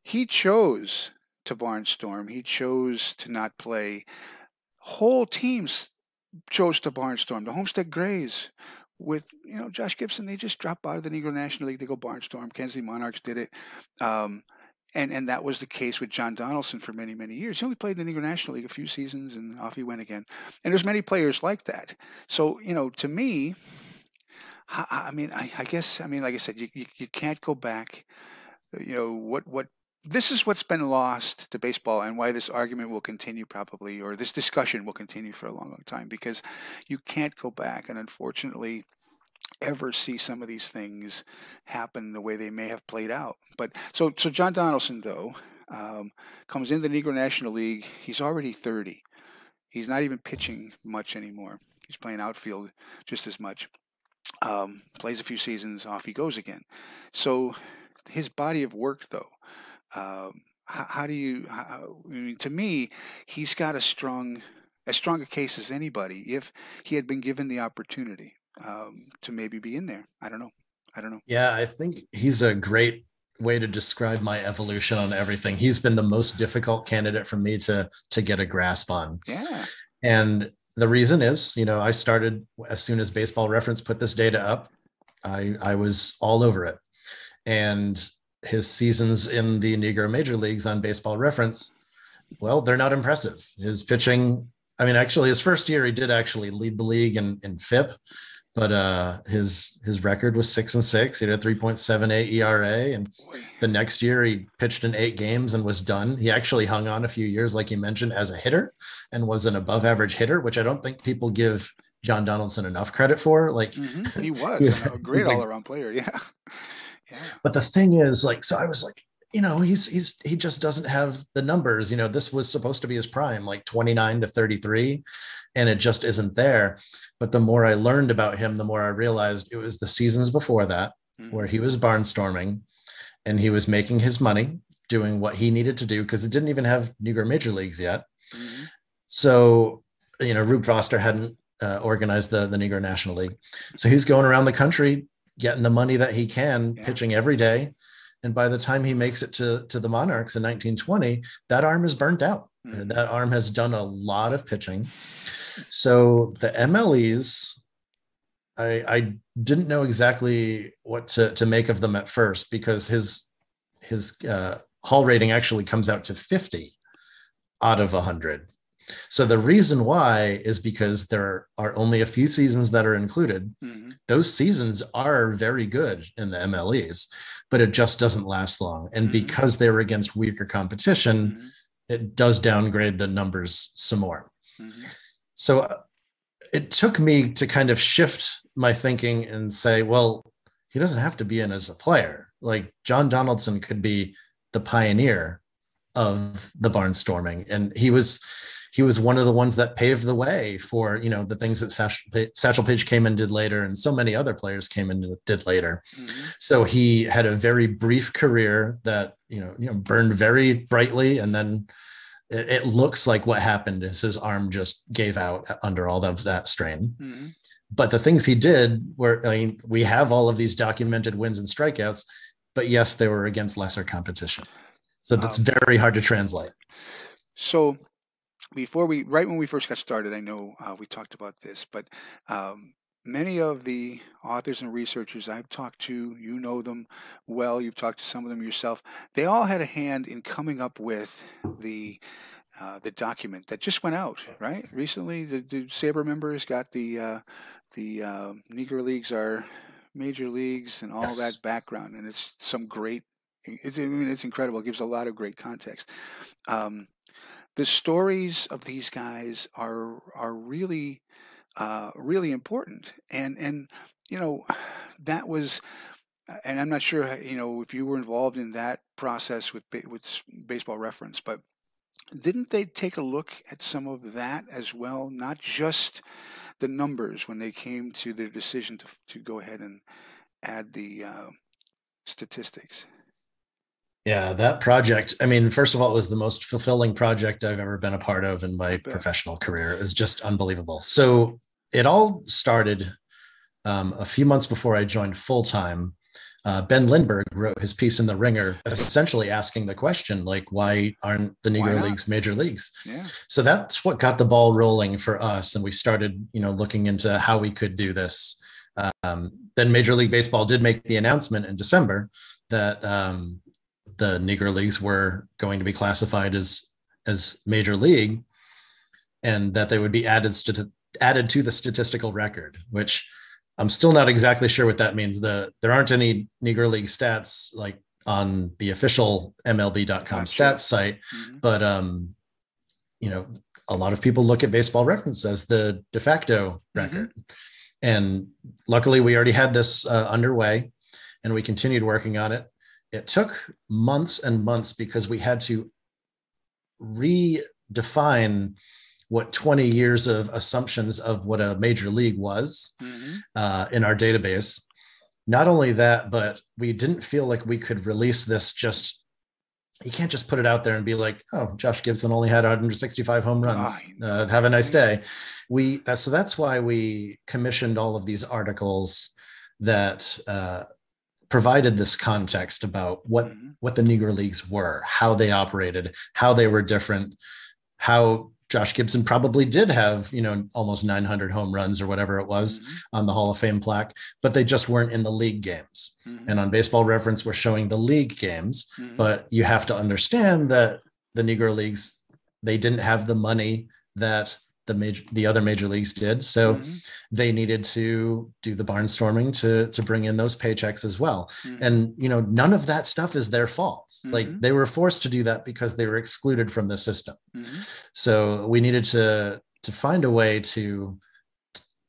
he chose to barnstorm, he chose to not play. Whole teams chose to barnstorm. The Homestead Grays with you know Josh Gibson, they just dropped out of the Negro National League to go barnstorm. Kansas City Monarchs did it, um, and and that was the case with John Donaldson for many many years. He only played in the Negro National League a few seasons, and off he went again. And there's many players like that. So you know, to me, I, mean, I, I, guess, I mean, like I said, you, you, you can't go back. You know, what, what, this is what's been lost to baseball and why this argument will continue probably, or this discussion will continue for a long, long time because you can't go back. And unfortunately, ever see some of these things happen the way they may have played out. But so, so John Donaldson, though, um, comes in the Negro National League. He's already 30. He's not even pitching much anymore. He's playing outfield just as much um, plays a few seasons, off he goes again. So his body of work, though, um, how, how, do you? How, I mean, to me, he's got a strong, as strong a case as anybody. If he had been given the opportunity um, to maybe be in there, I don't know. I don't know. Yeah, I think he's a great way to describe my evolution on everything. He's been the most difficult candidate for me to to get a grasp on. Yeah. And the reason is, you know, I started as soon as Baseball Reference put this data up, I I was all over it, and his seasons in the Negro Major Leagues on Baseball Reference, well, they're not impressive. His pitching, I mean, actually, his first year he did actually lead the league in in FIP, but uh, his his record was six and six. He had a three point seven eight ERA, and the next year he pitched in eight games and was done. He actually hung on a few years, like you mentioned, as a hitter, and was an above average hitter, which I don't think people give John Donaldson enough credit for. Like mm-hmm. he was, he was a great all around player, yeah. Yeah. But the thing is, like, so I was like, you know, he's he's he just doesn't have the numbers. You know, this was supposed to be his prime, like 29 to 33, and it just isn't there. But the more I learned about him, the more I realized it was the seasons before that mm-hmm. where he was barnstorming and he was making his money doing what he needed to do because it didn't even have Negro major leagues yet. Mm-hmm. So, you know, Rube Foster hadn't uh, organized the, the Negro National League. So he's going around the country getting the money that he can, yeah. pitching every day and by the time he makes it to, to the Monarchs in 1920, that arm is burnt out. Mm-hmm. That arm has done a lot of pitching. So the MLEs, I, I didn't know exactly what to, to make of them at first because his his uh, Hall rating actually comes out to 50 out of 100. So the reason why is because there are only a few seasons that are included. Mm-hmm. Those seasons are very good in the MLEs, but it just doesn't last long. And mm-hmm. because they're against weaker competition, mm-hmm. it does downgrade the numbers some more. Mm-hmm. So uh, it took me to kind of shift my thinking and say, well, he doesn't have to be in as a player. Like John Donaldson could be the pioneer of the barnstorming. And he was he was one of the ones that paved the way for you know the things that Satchel Satchel Paige came and did later, and so many other players came and did later. Mm-hmm. So he had a very brief career that you know you know burned very brightly, and then it, it looks like what happened is his arm just gave out under all of that strain. Mm-hmm. But the things he did were, I mean, we have all of these documented wins and strikeouts, but yes, they were against lesser competition. So that's um, very hard to translate. So before we, right when we first got started, I know uh, we talked about this, but um, many of the authors and researchers I've talked to, you know them well, you've talked to some of them yourself, they all had a hand in coming up with the uh, the document that just went out, right? Recently, the, the SABR members got the uh, the uh, Negro Leagues are major leagues and all yes. that background, and it's some great. It's, I mean, it's incredible. It gives a lot of great context. Um, the stories of these guys are are really uh, really important, and and you know that was. And I'm not sure, you know, if you were involved in that process with with baseball reference, but didn't they take a look at some of that as well? Not just the numbers when they came to their decision to to go ahead and add the uh, statistics. Yeah, that project. I mean, first of all, it was the most fulfilling project I've ever been a part of in my professional career. It was just unbelievable. So it all started um, a few months before I joined full time. Uh, ben Lindbergh wrote his piece in the Ringer, essentially asking the question, like, why aren't the Negro Leagues major leagues? Yeah. So that's what got the ball rolling for us, and we started, you know, looking into how we could do this. Um, then Major League Baseball did make the announcement in December that um, the Negro Leagues were going to be classified as as major league, and that they would be added to added to the statistical record, which I'm still not exactly sure what that means. The there aren't any Negro League stats like on the official MLB.com Not stats sure. site, mm-hmm. but um, you know, a lot of people look at Baseball Reference as the de facto mm-hmm. record, mm-hmm. and luckily we already had this uh, underway, and we continued working on it. It took months and months because we had to redefine what 20 years of assumptions of what a major league was mm-hmm. uh, in our database. Not only that, but we didn't feel like we could release this just. You can't just put it out there and be like, "Oh, Josh Gibson only had 165 home runs. Uh, have a nice day." We so that's why we commissioned all of these articles that uh, provided this context about what mm-hmm. what the Negro Leagues were, how they operated, how they were different, how Josh Gibson probably did have, you know, almost 900 home runs or whatever it was mm-hmm. on the Hall of Fame plaque, but they just weren't in the league games. Mm-hmm. And on Baseball Reference, we're showing the league games, mm-hmm. but you have to understand that the Negro Leagues, they didn't have the money that the major the other major leagues did so mm-hmm. they needed to do the barnstorming to to bring in those paychecks as well mm-hmm. and you know none of that stuff is their fault mm-hmm. like they were forced to do that because they were excluded from the system mm-hmm. so we needed to to find a way to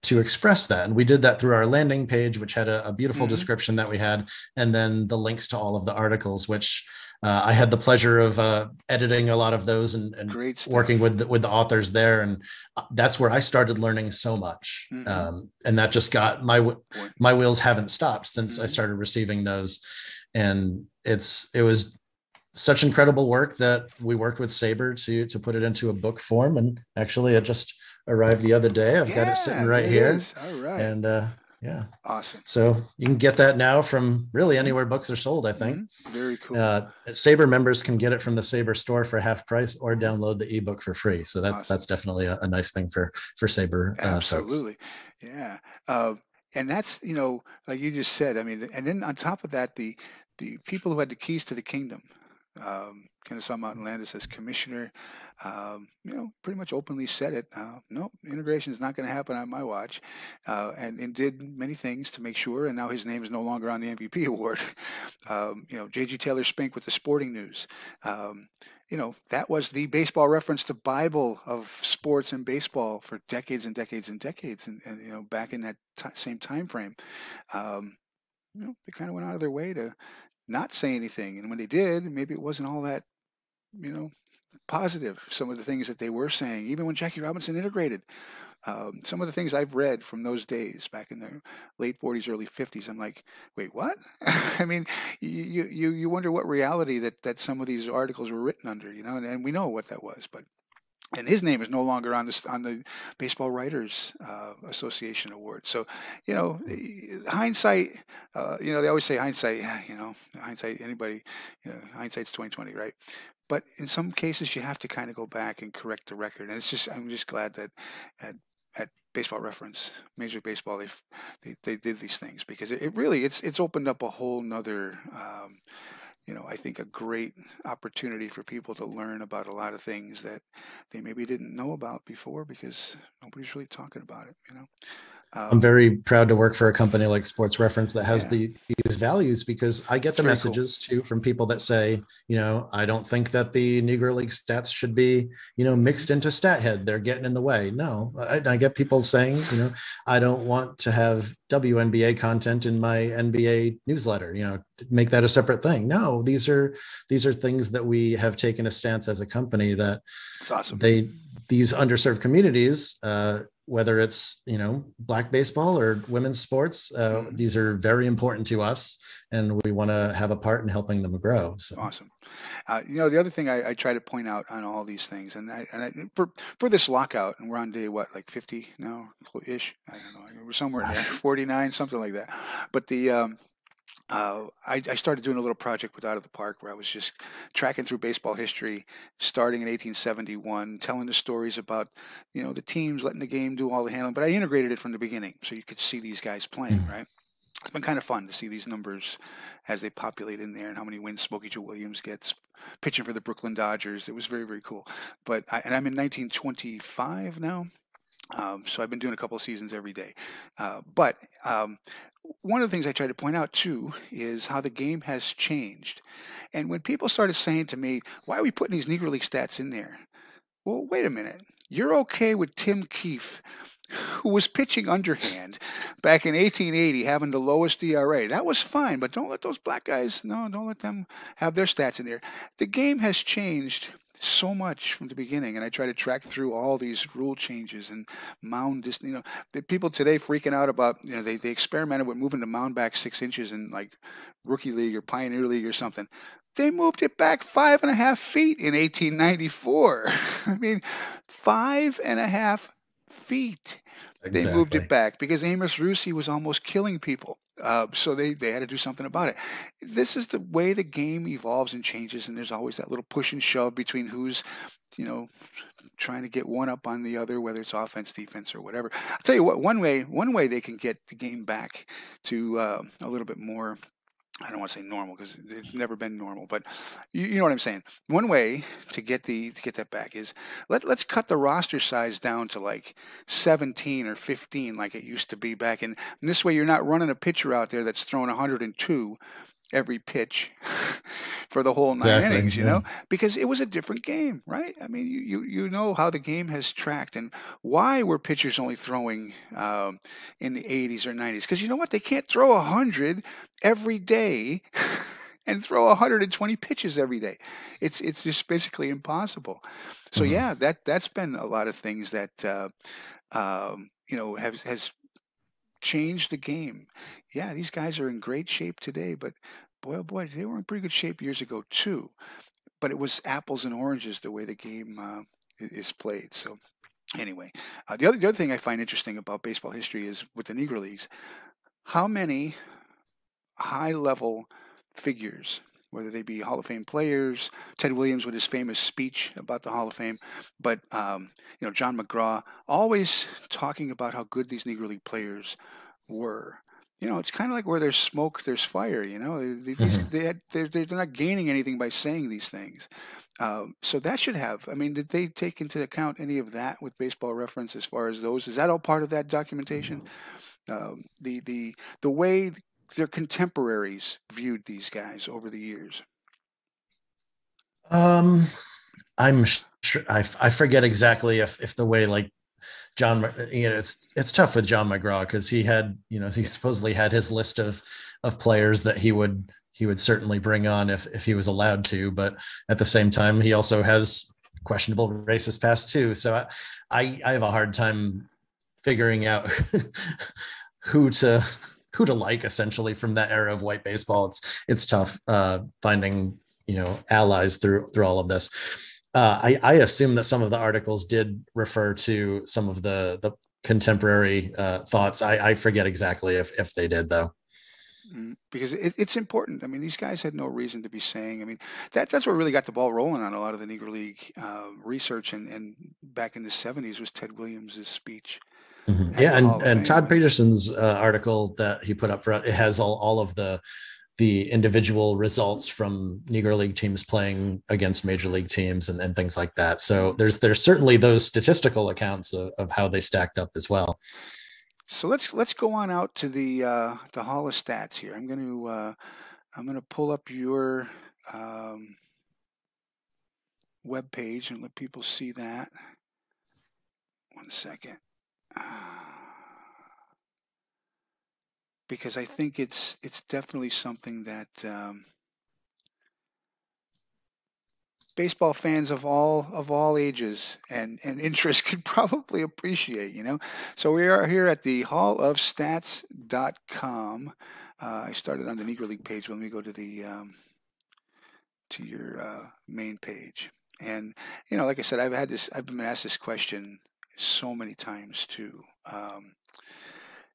to express that and we did that through our landing page which had a, a beautiful mm-hmm. description that we had and then the links to all of the articles which uh, I had the pleasure of uh, editing a lot of those and, and working with the, with the authors there, and uh, that's where I started learning so much. Mm-hmm. Um, and that just got my my wheels haven't stopped since mm-hmm. I started receiving those, and it's it was such incredible work that we worked with SABR to to put it into a book form, and actually it just arrived the other day. I've yeah, got it sitting right here. Is. All right, and uh, yeah awesome so you can get that now from really anywhere books are sold i think mm-hmm. very cool uh, SABR members can get it from the SABR store for half price or mm-hmm. download the ebook for free so that's awesome. that's definitely a, a, nice thing for for SABR uh, absolutely folks. yeah uh, and that's you know like you just said i mean and then on top of that the the people who had the keys to the kingdom um, Kennesaw Mountain Landis as commissioner, um, you know, pretty much openly said it. Uh, no, integration is not going to happen on my watch, uh, and, and did many things to make sure. And now his name is no longer on the MVP award. um, you know, J.G. Taylor Spink with the Sporting News. Um, you know, that was the baseball reference, the Bible of sports and baseball for decades and decades and decades. And, and you know, back in that t- same time frame, um, you know, they kind of went out of their way to not say anything. And when they did, maybe it wasn't all that, you know, positive. Some of the things that they were saying, even when Jackie Robinson integrated. Um, some of the things I've read from those days back in the late 40s, early 50s, I'm like, wait, what? I mean, you, you you wonder what reality that that some of these articles were written under, you know, and, and we know what that was, but and his name is no longer on the on the Baseball Writers uh, Association award. So, you know, hindsight. Uh, you know, they always say hindsight. You know, hindsight. Anybody, you know, hindsight's twenty twenty, right? But in some cases, you have to kind of go back and correct the record. And it's just, I'm just glad that at at Baseball Reference, Major Baseball, they they did these things because it, it really it's it's opened up a whole nother. Um, you know, I think a great opportunity for people to learn about a lot of things that they maybe didn't know about before because nobody's really talking about it, you know. Um, I'm very proud to work for a company like Sports Reference that has yeah. the, these values because I get the messages cool. too from people that say, you know, I don't think that the Negro League stats should be, you know, mixed into StatHead. They're getting in the way. No, I, I get people saying, you know, I don't want to have WNBA content in my NBA newsletter. You know, make that a separate thing. No, these are these are things that we have taken a stance as a company that awesome. they these underserved communities. Uh, whether it's you know black baseball or women's sports uh, mm-hmm. these are very important to us and we want to have a part in helping them grow so. Awesome. Uh, you know the other thing I, I, try to point out on all these things and I, and I, for for this lockout and we're on day what like 50 now ish i don't know we're somewhere in there 49 something like that. But the um, uh, I, I, started doing a little project with Out of the Park where I was just tracking through baseball history, starting in 1871, telling the stories about, you know, the teams letting the game do all the handling. But I integrated it from the beginning so you could see these guys playing, mm-hmm. right? It's been kind of fun to see these numbers as they populate in there and how many wins Smokey Joe Williams gets pitching for the Brooklyn Dodgers. It was very, very cool. But I, and I'm in 1925 now. Um, so I've been doing a couple of seasons every day. Uh, but um, one of the things I try to point out too is how the game has changed. And when people started saying to me, why are we putting these Negro League stats in there? Well, wait a minute. You're okay with Tim Keefe, who was pitching underhand back in 1880, having the lowest ERA. That was fine, but don't let those black guys, no, don't let them have their stats in there. The game has changed so much from the beginning and i try to track through all these rule changes and mound just you know the people today freaking out about you know they, they experimented with moving the mound back six inches in like rookie league or pioneer league or something. They moved it back five and a half feet in 1894 i mean five and a half feet. Exactly. they moved it back because Amos Rusie was almost killing people uh, so they, they had to do something about it. This is the way the game evolves and changes, and there's always that little push and shove between who's, you know, trying to get one up on the other, whether it's offense, defense, or whatever. I'll tell you what. One way one way they can get the game back to uh, a little bit more I don't want to say normal because it's never been normal, but you, you, know what I'm saying. One way to get the to get that back is let let's cut the roster size down to like 17 or 15, like it used to be back in. And this way, you're not running a pitcher out there that's throwing 102 every pitch for the whole nine exactly, innings, you yeah. know, because it was a different game, right? I mean, you, you, you know how the game has tracked and why were pitchers only throwing um, in the 80s or 90s? Because you know what? They can't throw 100 every day. and throw 120 pitches every day. It's it's just basically impossible. So mm-hmm. yeah, that that's been a lot of things that uh, um, you know have has changed the game. Yeah, these guys are in great shape today, but boy, oh boy, they were in pretty good shape years ago too. But it was apples and oranges the way the game uh, is played. So anyway, uh, the other the other thing I find interesting about baseball history is with the Negro Leagues, how many high level figures whether they be Hall of Fame players, Ted Williams with his famous speech about the Hall of Fame, but um, you know John McGraw always talking about how good these Negro League players were. You know, it's kind of like where there's smoke, there's fire. You know, they, mm-hmm. they had, they're, they're not gaining anything by saying these things. Um, so that should have. I mean, did they take into account any of that with Baseball Reference as far as those? Is that all part of that documentation? Um, the the the way their contemporaries viewed these guys over the years? Um, I'm sure I, I forget exactly if if the way like John, you know, it's it's tough with John McGraw because he had, you know, he supposedly had his list of of players that he would he would certainly bring on if if he was allowed to, but at the same time, he also has questionable racist past too. So I, I, I have a hard time figuring out who to who to like essentially from that era of white baseball. It's it's tough uh, finding you know allies through through all of this. Uh, I, I assume that some of the articles did refer to some of the the contemporary uh, thoughts. I, I forget exactly if if they did though. Mm, because it, it's important. I mean, these guys had no reason to be saying. I mean, that, that's what really got the ball rolling on a lot of the Negro League uh, research. And, and back in the '70s was Ted Williams's speech. Mm-hmm. Yeah, and and Todd Peterson's uh, article that he put up for it has all all of the the individual results from Negro League teams playing against major league teams and, and things like that. So there's there's certainly those statistical accounts of, of how they stacked up as well. So let's let's go on out to the uh, the Hall of Stats here. I'm going to uh, I'm going to pull up your um, web page and let people see that. One second, because I think it's it's definitely something that. Um, baseball fans of all of all ages and and interests could probably appreciate you know so we are here at the Hall of hallofstats.com uh, i started on the negro league page let me go to the um, to your uh, main page and you know like i said i've had this i've been asked this question so many times too um,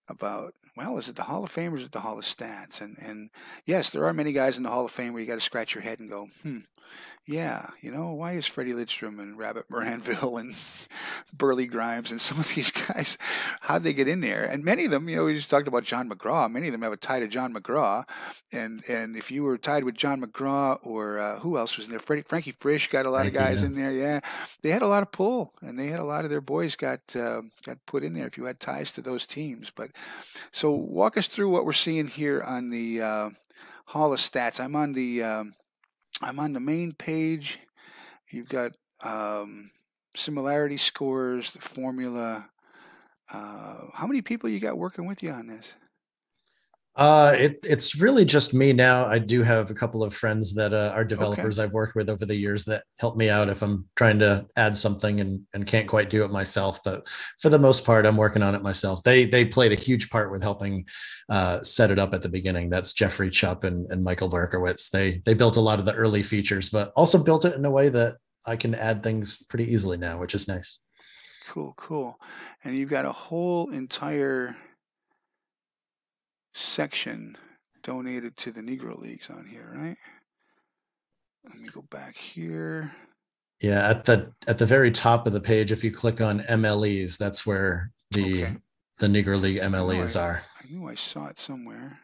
about well, is it the Hall of Fame or is it the Hall of Stats? And and yes, there are many guys in the Hall of Fame where you got to scratch your head and go, hmm, yeah, you know, why is Freddie Lindstrom and Rabbit Maranville and Burleigh Grimes and some of these guys, how'd they get in there? And many of them, you know, we just talked about John McGraw. Many of them have a tie to John McGraw. And and if you were tied with John McGraw or uh, who else was in there? Freddie, Frankie Frisch got a lot Frankie, of guys yeah. in there. Yeah, they had a lot of pull, and they had a lot of their boys got uh, got put in there if you had ties to those teams. But so walk us through what we're seeing here on the uh, Hall of Stats. I'm on the um, I'm on the main page. You've got um, similarity scores, the formula. Uh, how many people you got working with you on this? Uh, it, it's really just me now. I do have a couple of friends that uh, are developers okay. I've worked with over the years that help me out if I'm trying to add something and, and can't quite do it myself. But for the most part, I'm working on it myself. They they played a huge part with helping uh, set it up at the beginning. That's Jeffrey Chupp and, and Michael Berkowitz. They they built a lot of the early features, but also built it in a way that I can add things pretty easily now, which is nice. Cool, cool. And you've got a whole entire section donated to the Negro Leagues on here, right? Let me go back here. Yeah, at the at the very top of the page, if you click on MLEs, that's where the okay. the Negro League MLEs I, are. I knew I saw it somewhere.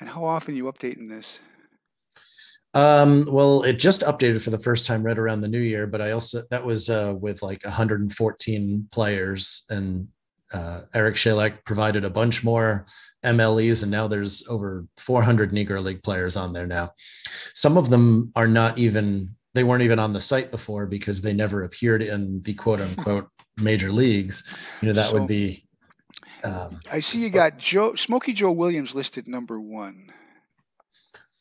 And how often you updating this? Um, well, it just updated for the first time right around the new year, but I also that was uh, with like 114 players and uh, Eric Chalek provided a bunch more MLEs, and now there's over 400 Negro League players on there now. Some of them are not even, they weren't even on the site before because they never appeared in the quote unquote major leagues. You know, that so, would be. Um, I see you got Joe, Smokey Joe Williams listed number one.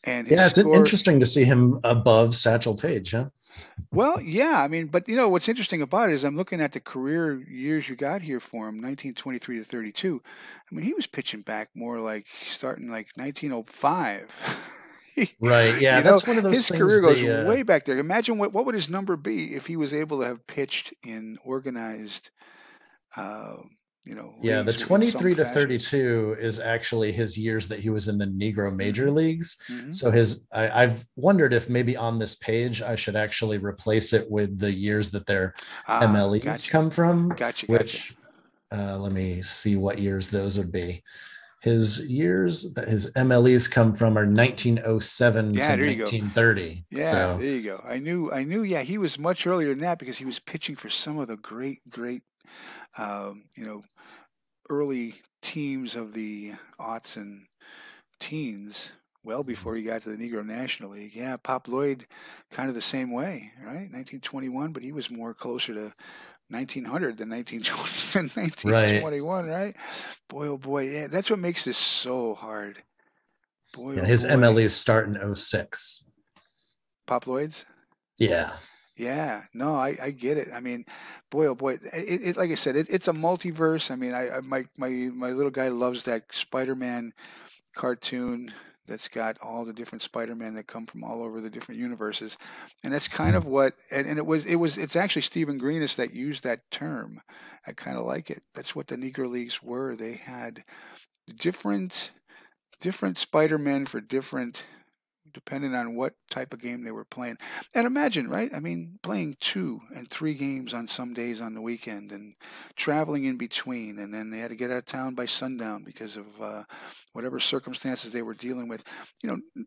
And yeah, it's score, interesting to see him above Satchel Paige, huh? Well, yeah, I mean, but you know what's interesting about it is I'm looking at the career years you got here for him, 1923 to 32. I mean, he was pitching back more like starting like 1905. right. Yeah, you that's know, one of those. His career goes uh... way back there. Imagine what what would his number be if he was able to have pitched in organized. Uh, you know yeah the 23 to 32 is actually his years that he was in the negro major mm-hmm. leagues mm-hmm. so his I, have wondered if maybe on this page i should actually replace it with the years that their ah, mles gotcha. come from gotcha, which gotcha. Uh, let me see what years those would be his years that his mles come from are 1907 yeah, to 1930 yeah so. there you go i knew i knew yeah he was much earlier than that because he was pitching for some of the great great um, you know early teams of the aughts and teens, well mm-hmm. before he got to the Negro National League. Yeah, Pop Lloyd, kind of the same way, right? 1921, but he was more closer to 1900 than 1921, right. right? Boy, oh boy, yeah, that's what makes this so hard. Boy, yeah, oh his boy. MLEs start in 06. Pop Lloyd's? Yeah. Yeah, no, I, I get it. I mean, boy, oh boy, it, it like I said, it, it's a multiverse. I mean, I, I my my my little guy loves that Spider-Man cartoon that's got all the different Spider-Man that come from all over the different universes, and that's kind of what. And, and it was it was it's actually Stephen Greenis that used that term. I kind of like it. That's what the Negro Leagues were. They had different different Spider-Men for different depending on what type of game they were playing. And imagine, right? I mean, playing two and three games on some days on the weekend and traveling in between. And then they had to get out of town by sundown because of uh, whatever circumstances they were dealing with. You know,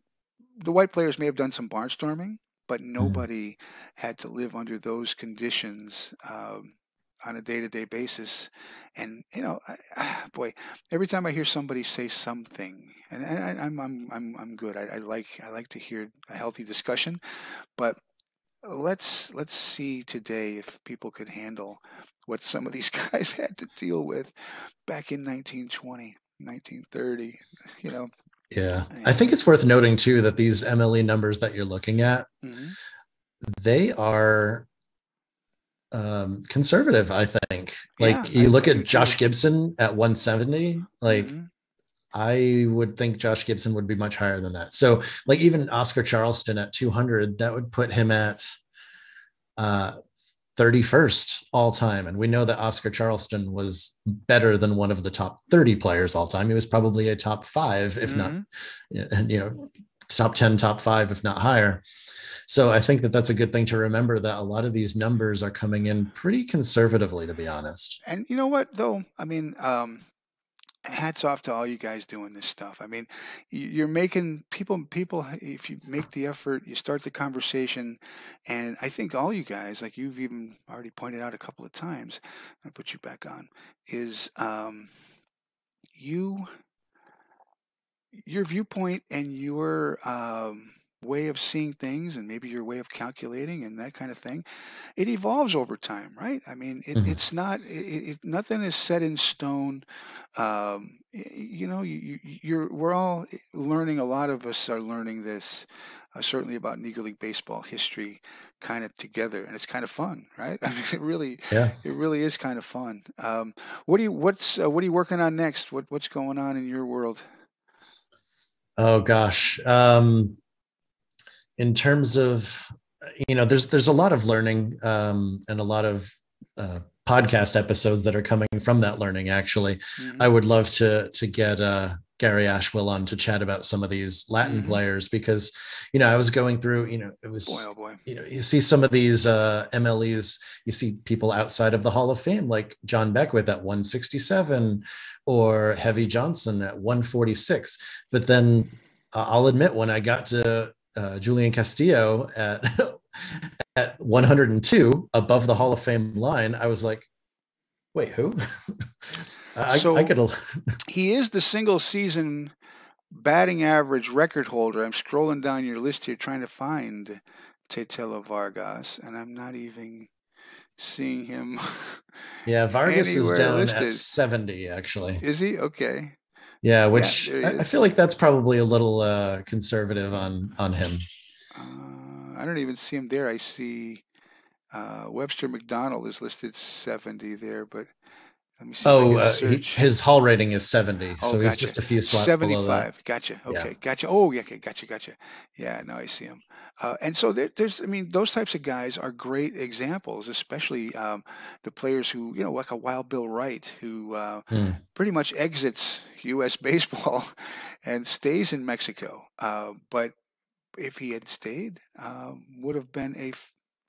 the white players may have done some barnstorming, but mm-hmm. nobody mm. had to live under those conditions. Um, on a day-to-day basis and you know I, boy every time i hear somebody say something and, and I, am I'm I'm I'm good. I, I, like I like to hear a healthy discussion, but let's let's see today if people could handle what some of these guys had to deal with back in 1920, 1930. You know. Yeah, I think it's worth noting too that these MLE numbers that you're looking at, mm-hmm. they are um conservative i think like yeah, you look at josh gibson at 170 like mm-hmm. I would think Josh Gibson would be much higher than that. So, like even Oscar Charleston at 200, that would put him at uh, 31st all time. And we know that Oscar Charleston was better than one of the top 30 players all time. He was probably a top five, if mm-hmm. not, you know, top 10, top five, if not higher. So I think that that's a good thing to remember that a lot of these numbers are coming in pretty conservatively, to be honest. And you know what, though? I mean, um, hats off to all you guys doing this stuff. I mean, you're making people people if you make the effort, you start the conversation, and I think all you guys, like you've even already pointed out a couple of times, I put you back on, is um, you your viewpoint and your um, way of seeing things and maybe your way of calculating and that kind of thing it evolves over time right? I mean it, mm-hmm. it's not it, it, nothing is set in stone um, you know you, you're we're all learning a lot of us are learning this uh, certainly about negro league baseball history kind of together and it's kind of fun right? I mean it really yeah. it really is kind of fun. Um, what do you what's uh, what are you working on next? What what's going on in your world oh gosh um in terms of you know there's there's a lot of learning um, and a lot of uh, podcast episodes that are coming from that learning actually mm-hmm. i would love to to get uh, Gary Ashwill on to chat about some of these latin mm-hmm. players because you know i was going through you know it was boy, oh boy. you know you see some of these uh mles you see people outside of the hall of fame like john beckwith at 167 or heavy johnson at 146 but then uh, i'll admit when i got to uh, Julian Castillo at at 102 above the Hall of Fame line, I was like, wait, who? I, so I could. he is the single season batting average record holder. I'm scrolling down your list here trying to find Tetelo Vargas, and I'm not even seeing him. Yeah, Vargas is down listed. at 70, actually. Is he? Okay. Yeah, which yeah, I, I, feel like that's probably a little uh, conservative on on him. Uh, I don't even see him there. I see uh, Webster McDonald is listed 70 there, but let me see. Oh, uh, he, his Hall rating is 70, oh, so gotcha. he's just a few slots 75. below that. Gotcha. Okay, yeah. gotcha. Oh, yeah, okay, gotcha, gotcha. Yeah, now I see him. Uh, and so there, there's, I mean, those types of guys are great examples, especially um, the players who, you know, like a Wild Bill Wright, who uh, hmm. pretty much exits U.S. baseball and stays in Mexico. Uh, but if he had stayed, um, would have been a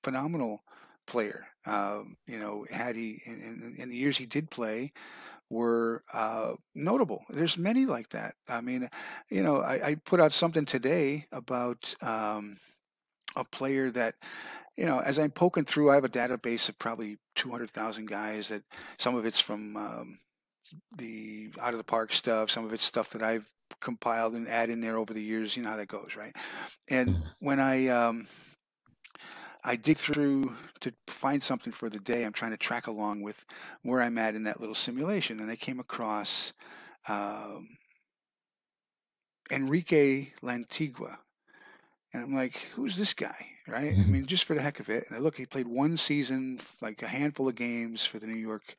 phenomenal player. Um, you know, had he in, in, in, the years he did play, were uh, notable. There's many like that. I mean, you know, I, I put out something today about um, a player that you know as i'm poking through i have a database of probably 200000 guys that some of it's from um, the out of the park stuff some of it's stuff that i've compiled and add in there over the years you know how that goes right and mm-hmm. when i um, I dig through to find something for the day. I'm trying to track along with where I'm at in that little simulation, and I came across um, Enrique Lantigua, And I'm like, who's this guy? Right? I mean, just for the heck of it. And I look, he played one season, like a handful of games for the New York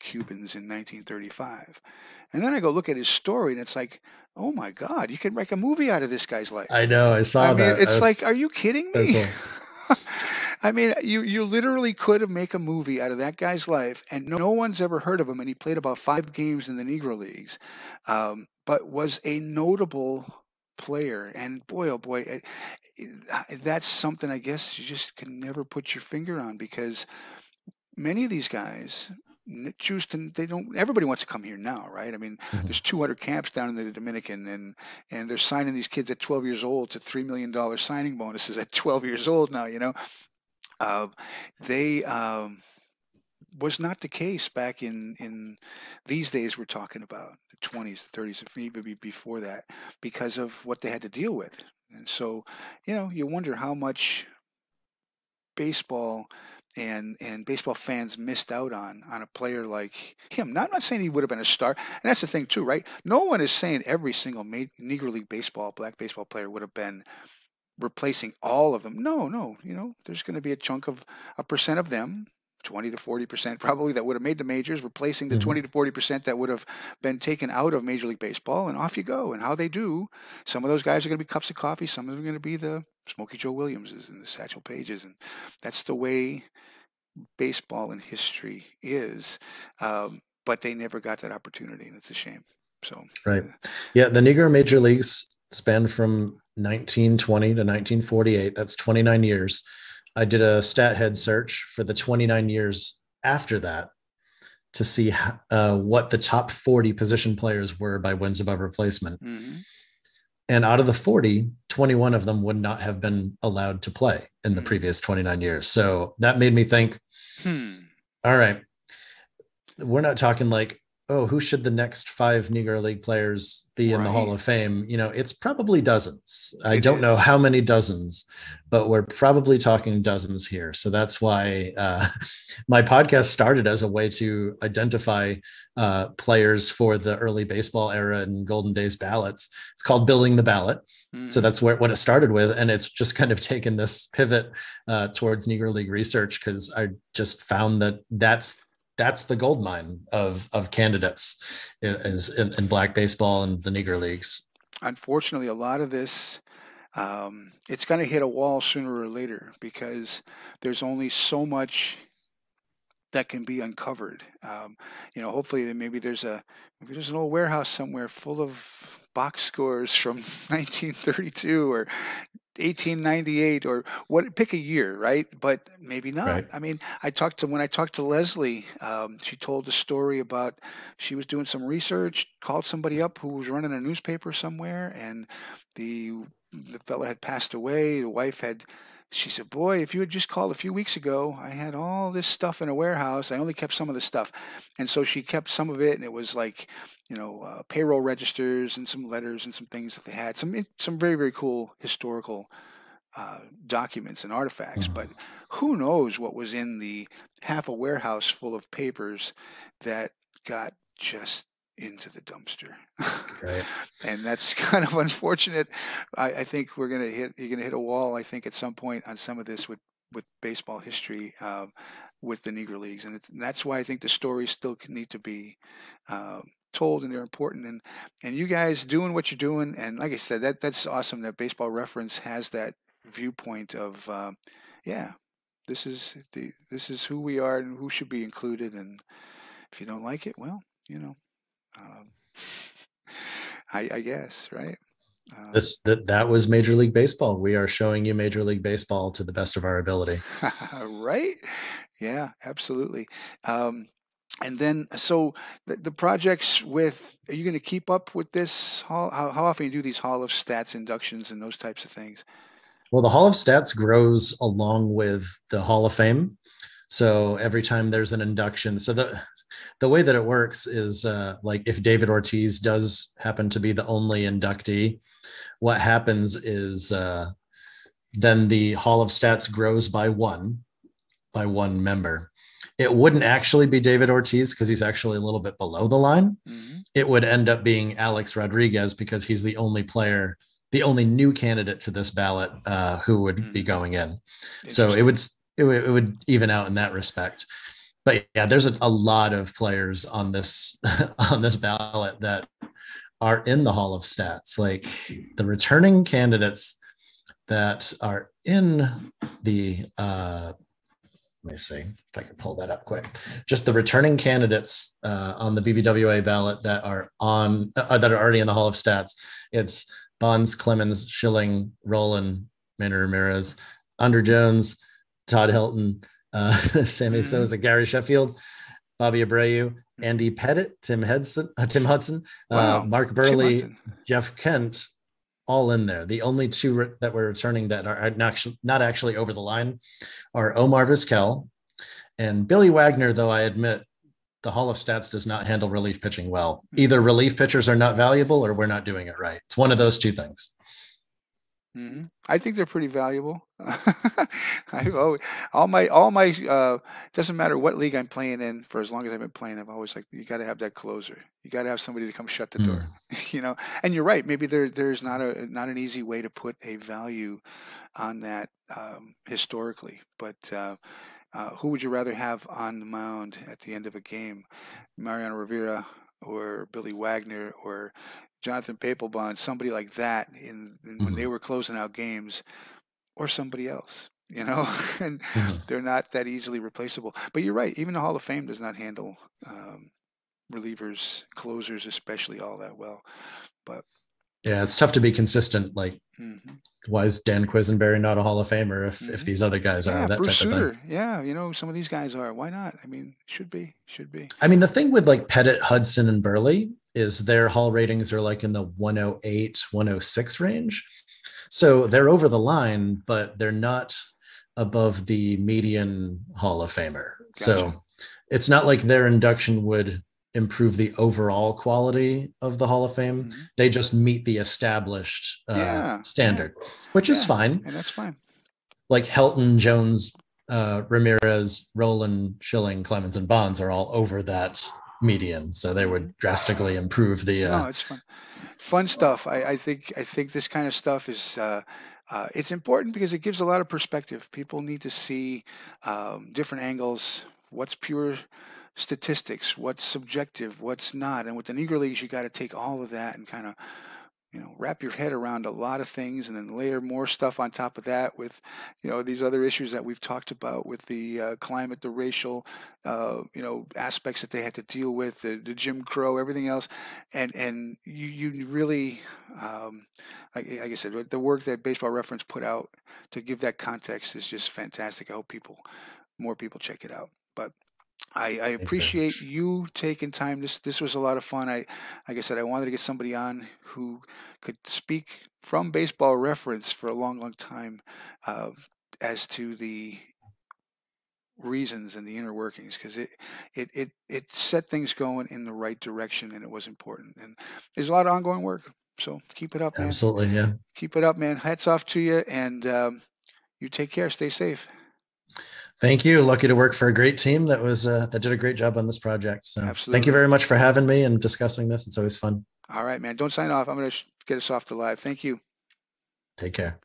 Cubans in 1935. And then I go look at his story, and it's like, oh my God, you could make a movie out of this guy's life. I know, I saw I mean, that. it's was- like, are you kidding me? I mean, you you literally could have make a movie out of that guy's life, and no one's ever heard of him. And he played about five games in the Negro Leagues, um, but was a notable player. And boy, oh boy, it, it- that's something I guess you just can never put your finger on because many of these guys choose to. They don't. Everybody wants to come here now, right? I mean, Mhm. there's 200 camps down in the Dominican, and and they're signing these kids at 12 years old to three million dollar signing bonuses at 12 years old now. You know, uh, they um, was not the case back in in these days we're talking about the 20s, the 30s, maybe before that, because of what they had to deal with. And so, you know, you wonder how much baseball and and baseball fans missed out on on a player like him. Not I'm not saying he would have been a star, and that's the thing too, right? No one is saying every single ma- Negro League baseball black baseball player would have been replacing all of them. No, no, you know, there's going to be a chunk of a percent of them. 20 to 40 percent probably that would have made the majors replacing the Mhm. 20 to 40 percent that would have been taken out of major league baseball and off you go and how they do some of those guys are going to be cups of coffee some of them are going to be the smokey joe williamses and the Satchel Paiges and that's the way baseball in history is um, but they never got that opportunity and it's a shame so Right. Yeah, the Negro Major Leagues spanned from 1920 to 1948. That's 29 years. I did a Stathead search for the 29 years after that to see uh, what the top 40 position players were by wins above replacement. mhm. And out of the 40, 21 of them would not have been allowed to play in the Mm. previous 29 years. So that made me think, hmm. all right, we're not talking like, oh, who should the next five Negro League players be in the Hall of Fame? You know, it's probably dozens. I don't know how many dozens, but we're probably talking dozens here. So that's why uh, my podcast started as a way to identify uh, players for the early baseball era and Golden Days ballots. It's called Building the Ballot. So Mhm. that's where what it started with, and it's just kind of taken this pivot uh, towards Negro League research because I just found that that's that's the gold mine of of candidates is in, in black baseball and the Negro leagues. unfortunately, a lot of this, um, it's going to hit a wall sooner or later because there's only so much that can be uncovered. Um, you know, hopefully, maybe there's a maybe there's an old warehouse somewhere full of box scores from 1932 or 1898 or what pick a year right but maybe not Right. i mean i talked to when i talked to leslie um, she told a story about she was doing some research called somebody up who was running a newspaper somewhere and the the fella had passed away the wife had she said boy if you had just called a few weeks ago i had all this stuff in a warehouse. I only kept some of the stuff. And so she kept some of it and it was like you know uh, payroll registers and some letters and some things that they had some some very very cool historical uh, documents and artifacts. Mhm. but who knows what was in the half a warehouse full of papers that got just into the dumpster. Right. and that's kind of unfortunate. I, I think we're gonna hit you're gonna hit a wall i think at some point on some of this with with baseball history um, with the negro leagues. And, it's, and that's why i think the stories still need to be um, told and they're important. And and you guys doing what you're doing and like i said that that's awesome that baseball reference has that viewpoint of um, yeah this is the this is who we are and who should be included. And if you don't like it well you know um, I, I guess right um, This that that was Major League Baseball. We are showing you Major League Baseball to the best of our ability. right yeah absolutely um, and then so the, the projects with are you going to keep up with this hall how, how often you do these hall of stats inductions and those types of things Well, the Hall of Stats grows along with the Hall of Fame. So every time there's an induction, so the the way that it works is uh, like if David Ortiz does happen to be the only inductee, what happens is uh, then the Hall of Stats grows by one, by one member. It wouldn't actually be David Ortiz because he's actually a little bit below the line. hmm It would end up being Alex Rodriguez because he's the only player the only new candidate to this ballot uh, who would mm. be going in. So it would, it would it would even out in that respect. But yeah, there's a, a lot of players on this on this ballot that are in the Hall of Stats. Like the returning candidates that are in the uh, let me see if I can pull that up quick. Just the returning candidates uh, on the BBWA ballot that are on uh, that are already in the Hall of Stats. It's Bonds, Clemens, Schilling, Rolen, Manny Ramirez, Andruw Jones, Todd Helton, uh, Sammy mm-hmm. Sosa, Gary Sheffield, Bobby Abreu, mm-hmm. Andy Pettitte, Tim Hudson, uh, Tim Hudson, uh, wow. Mark Buehrle, Jeff Kent, all in there. The only two re- that we're returning that are not actually, not actually over the line are Omar Vizquel and Billy Wagner. Though I admit the Hall of Stats does not handle relief pitching well. Either relief pitchers are not valuable or we're not doing it right. It's one of those two things. Mm-hmm. I think they're pretty valuable. I've always, all my all my uh, doesn't matter what league I'm playing in for as long as I've been playing. I've always like you got to have that closer. You got to have somebody to come shut the door. Mm. you know, and you're right. Maybe there there's not a not an easy way to put a value on that um, historically, but uh, uh, who would you rather have on the mound at the end of a game, Mariano Rivera or Billy Wagner or Jonathan Papelbon, somebody like that, in, in mm-hmm. when they mm-hmm. were closing out games, or somebody else, you know, and they're not that easily replaceable. But you're right; even the Hall of Fame does not handle um, relievers, closers, especially all that well. But yeah, it's tough to be consistent. Like, mm-hmm. why is Dan Quisenberry not a Hall of Famer if mm-hmm. if these other guys yeah, are that Bruce type Sutter. of thing? Yeah, you know, some of these guys are. Why not? I mean, should be, should be. I mean, the thing with like Pettitte, Hudson, and Buehrle is their Hall ratings are like in the 108, 106 range. So they're over the line, but they're not above the median Hall of Famer. Gotcha. So it's not like their induction would improve the overall quality of the Hall of Fame. Mm-hmm. They just meet the established uh, yeah, standard, yeah. which yeah, is fine. And that's fine. Like Helton, Jones, uh, Ramirez, Rolen, Schilling, Clemens, and Bonds are all over that median, so they would mm-hmm. drastically improve the. Uh, no, it's fun, fun stuff. I, I think I think this kind of stuff is. Uh, uh, it's important because it gives a lot of perspective. People need to see um, different angles. What's pure statistics, what's subjective, what's not. And with the Negro Leagues, you got to take all of that and kind of, you know, wrap your head around a lot of things and then layer more stuff on top of that with, you know, these other issues that we've talked about with the uh, climate, the racial, uh, you know, aspects that they had to deal with, the, the Jim Crow, everything else. And, and you, you really, um, like, like I said, the work that Baseball Reference put out to give that context is just fantastic. I hope people, more people check it out. But I, I appreciate you taking time. This this was a lot of fun. I, like I said, I wanted to get somebody on who could speak from baseball reference for a long, long time uh, as to the reasons and the inner workings because it, it it it set things going in the right direction and it was important. And there's a lot of ongoing work. So keep it up, man. Absolutely, yeah. Keep it up, man. Hats off to you, and um, you take care. Stay safe. Thank you. Lucky to work for a great team that was uh, that did a great job on this project. So Absolutely. thank you very much for having me and discussing this. It's always fun. All right, man. Don't sign off. I'm going to get us off the live. Thank you. Take care.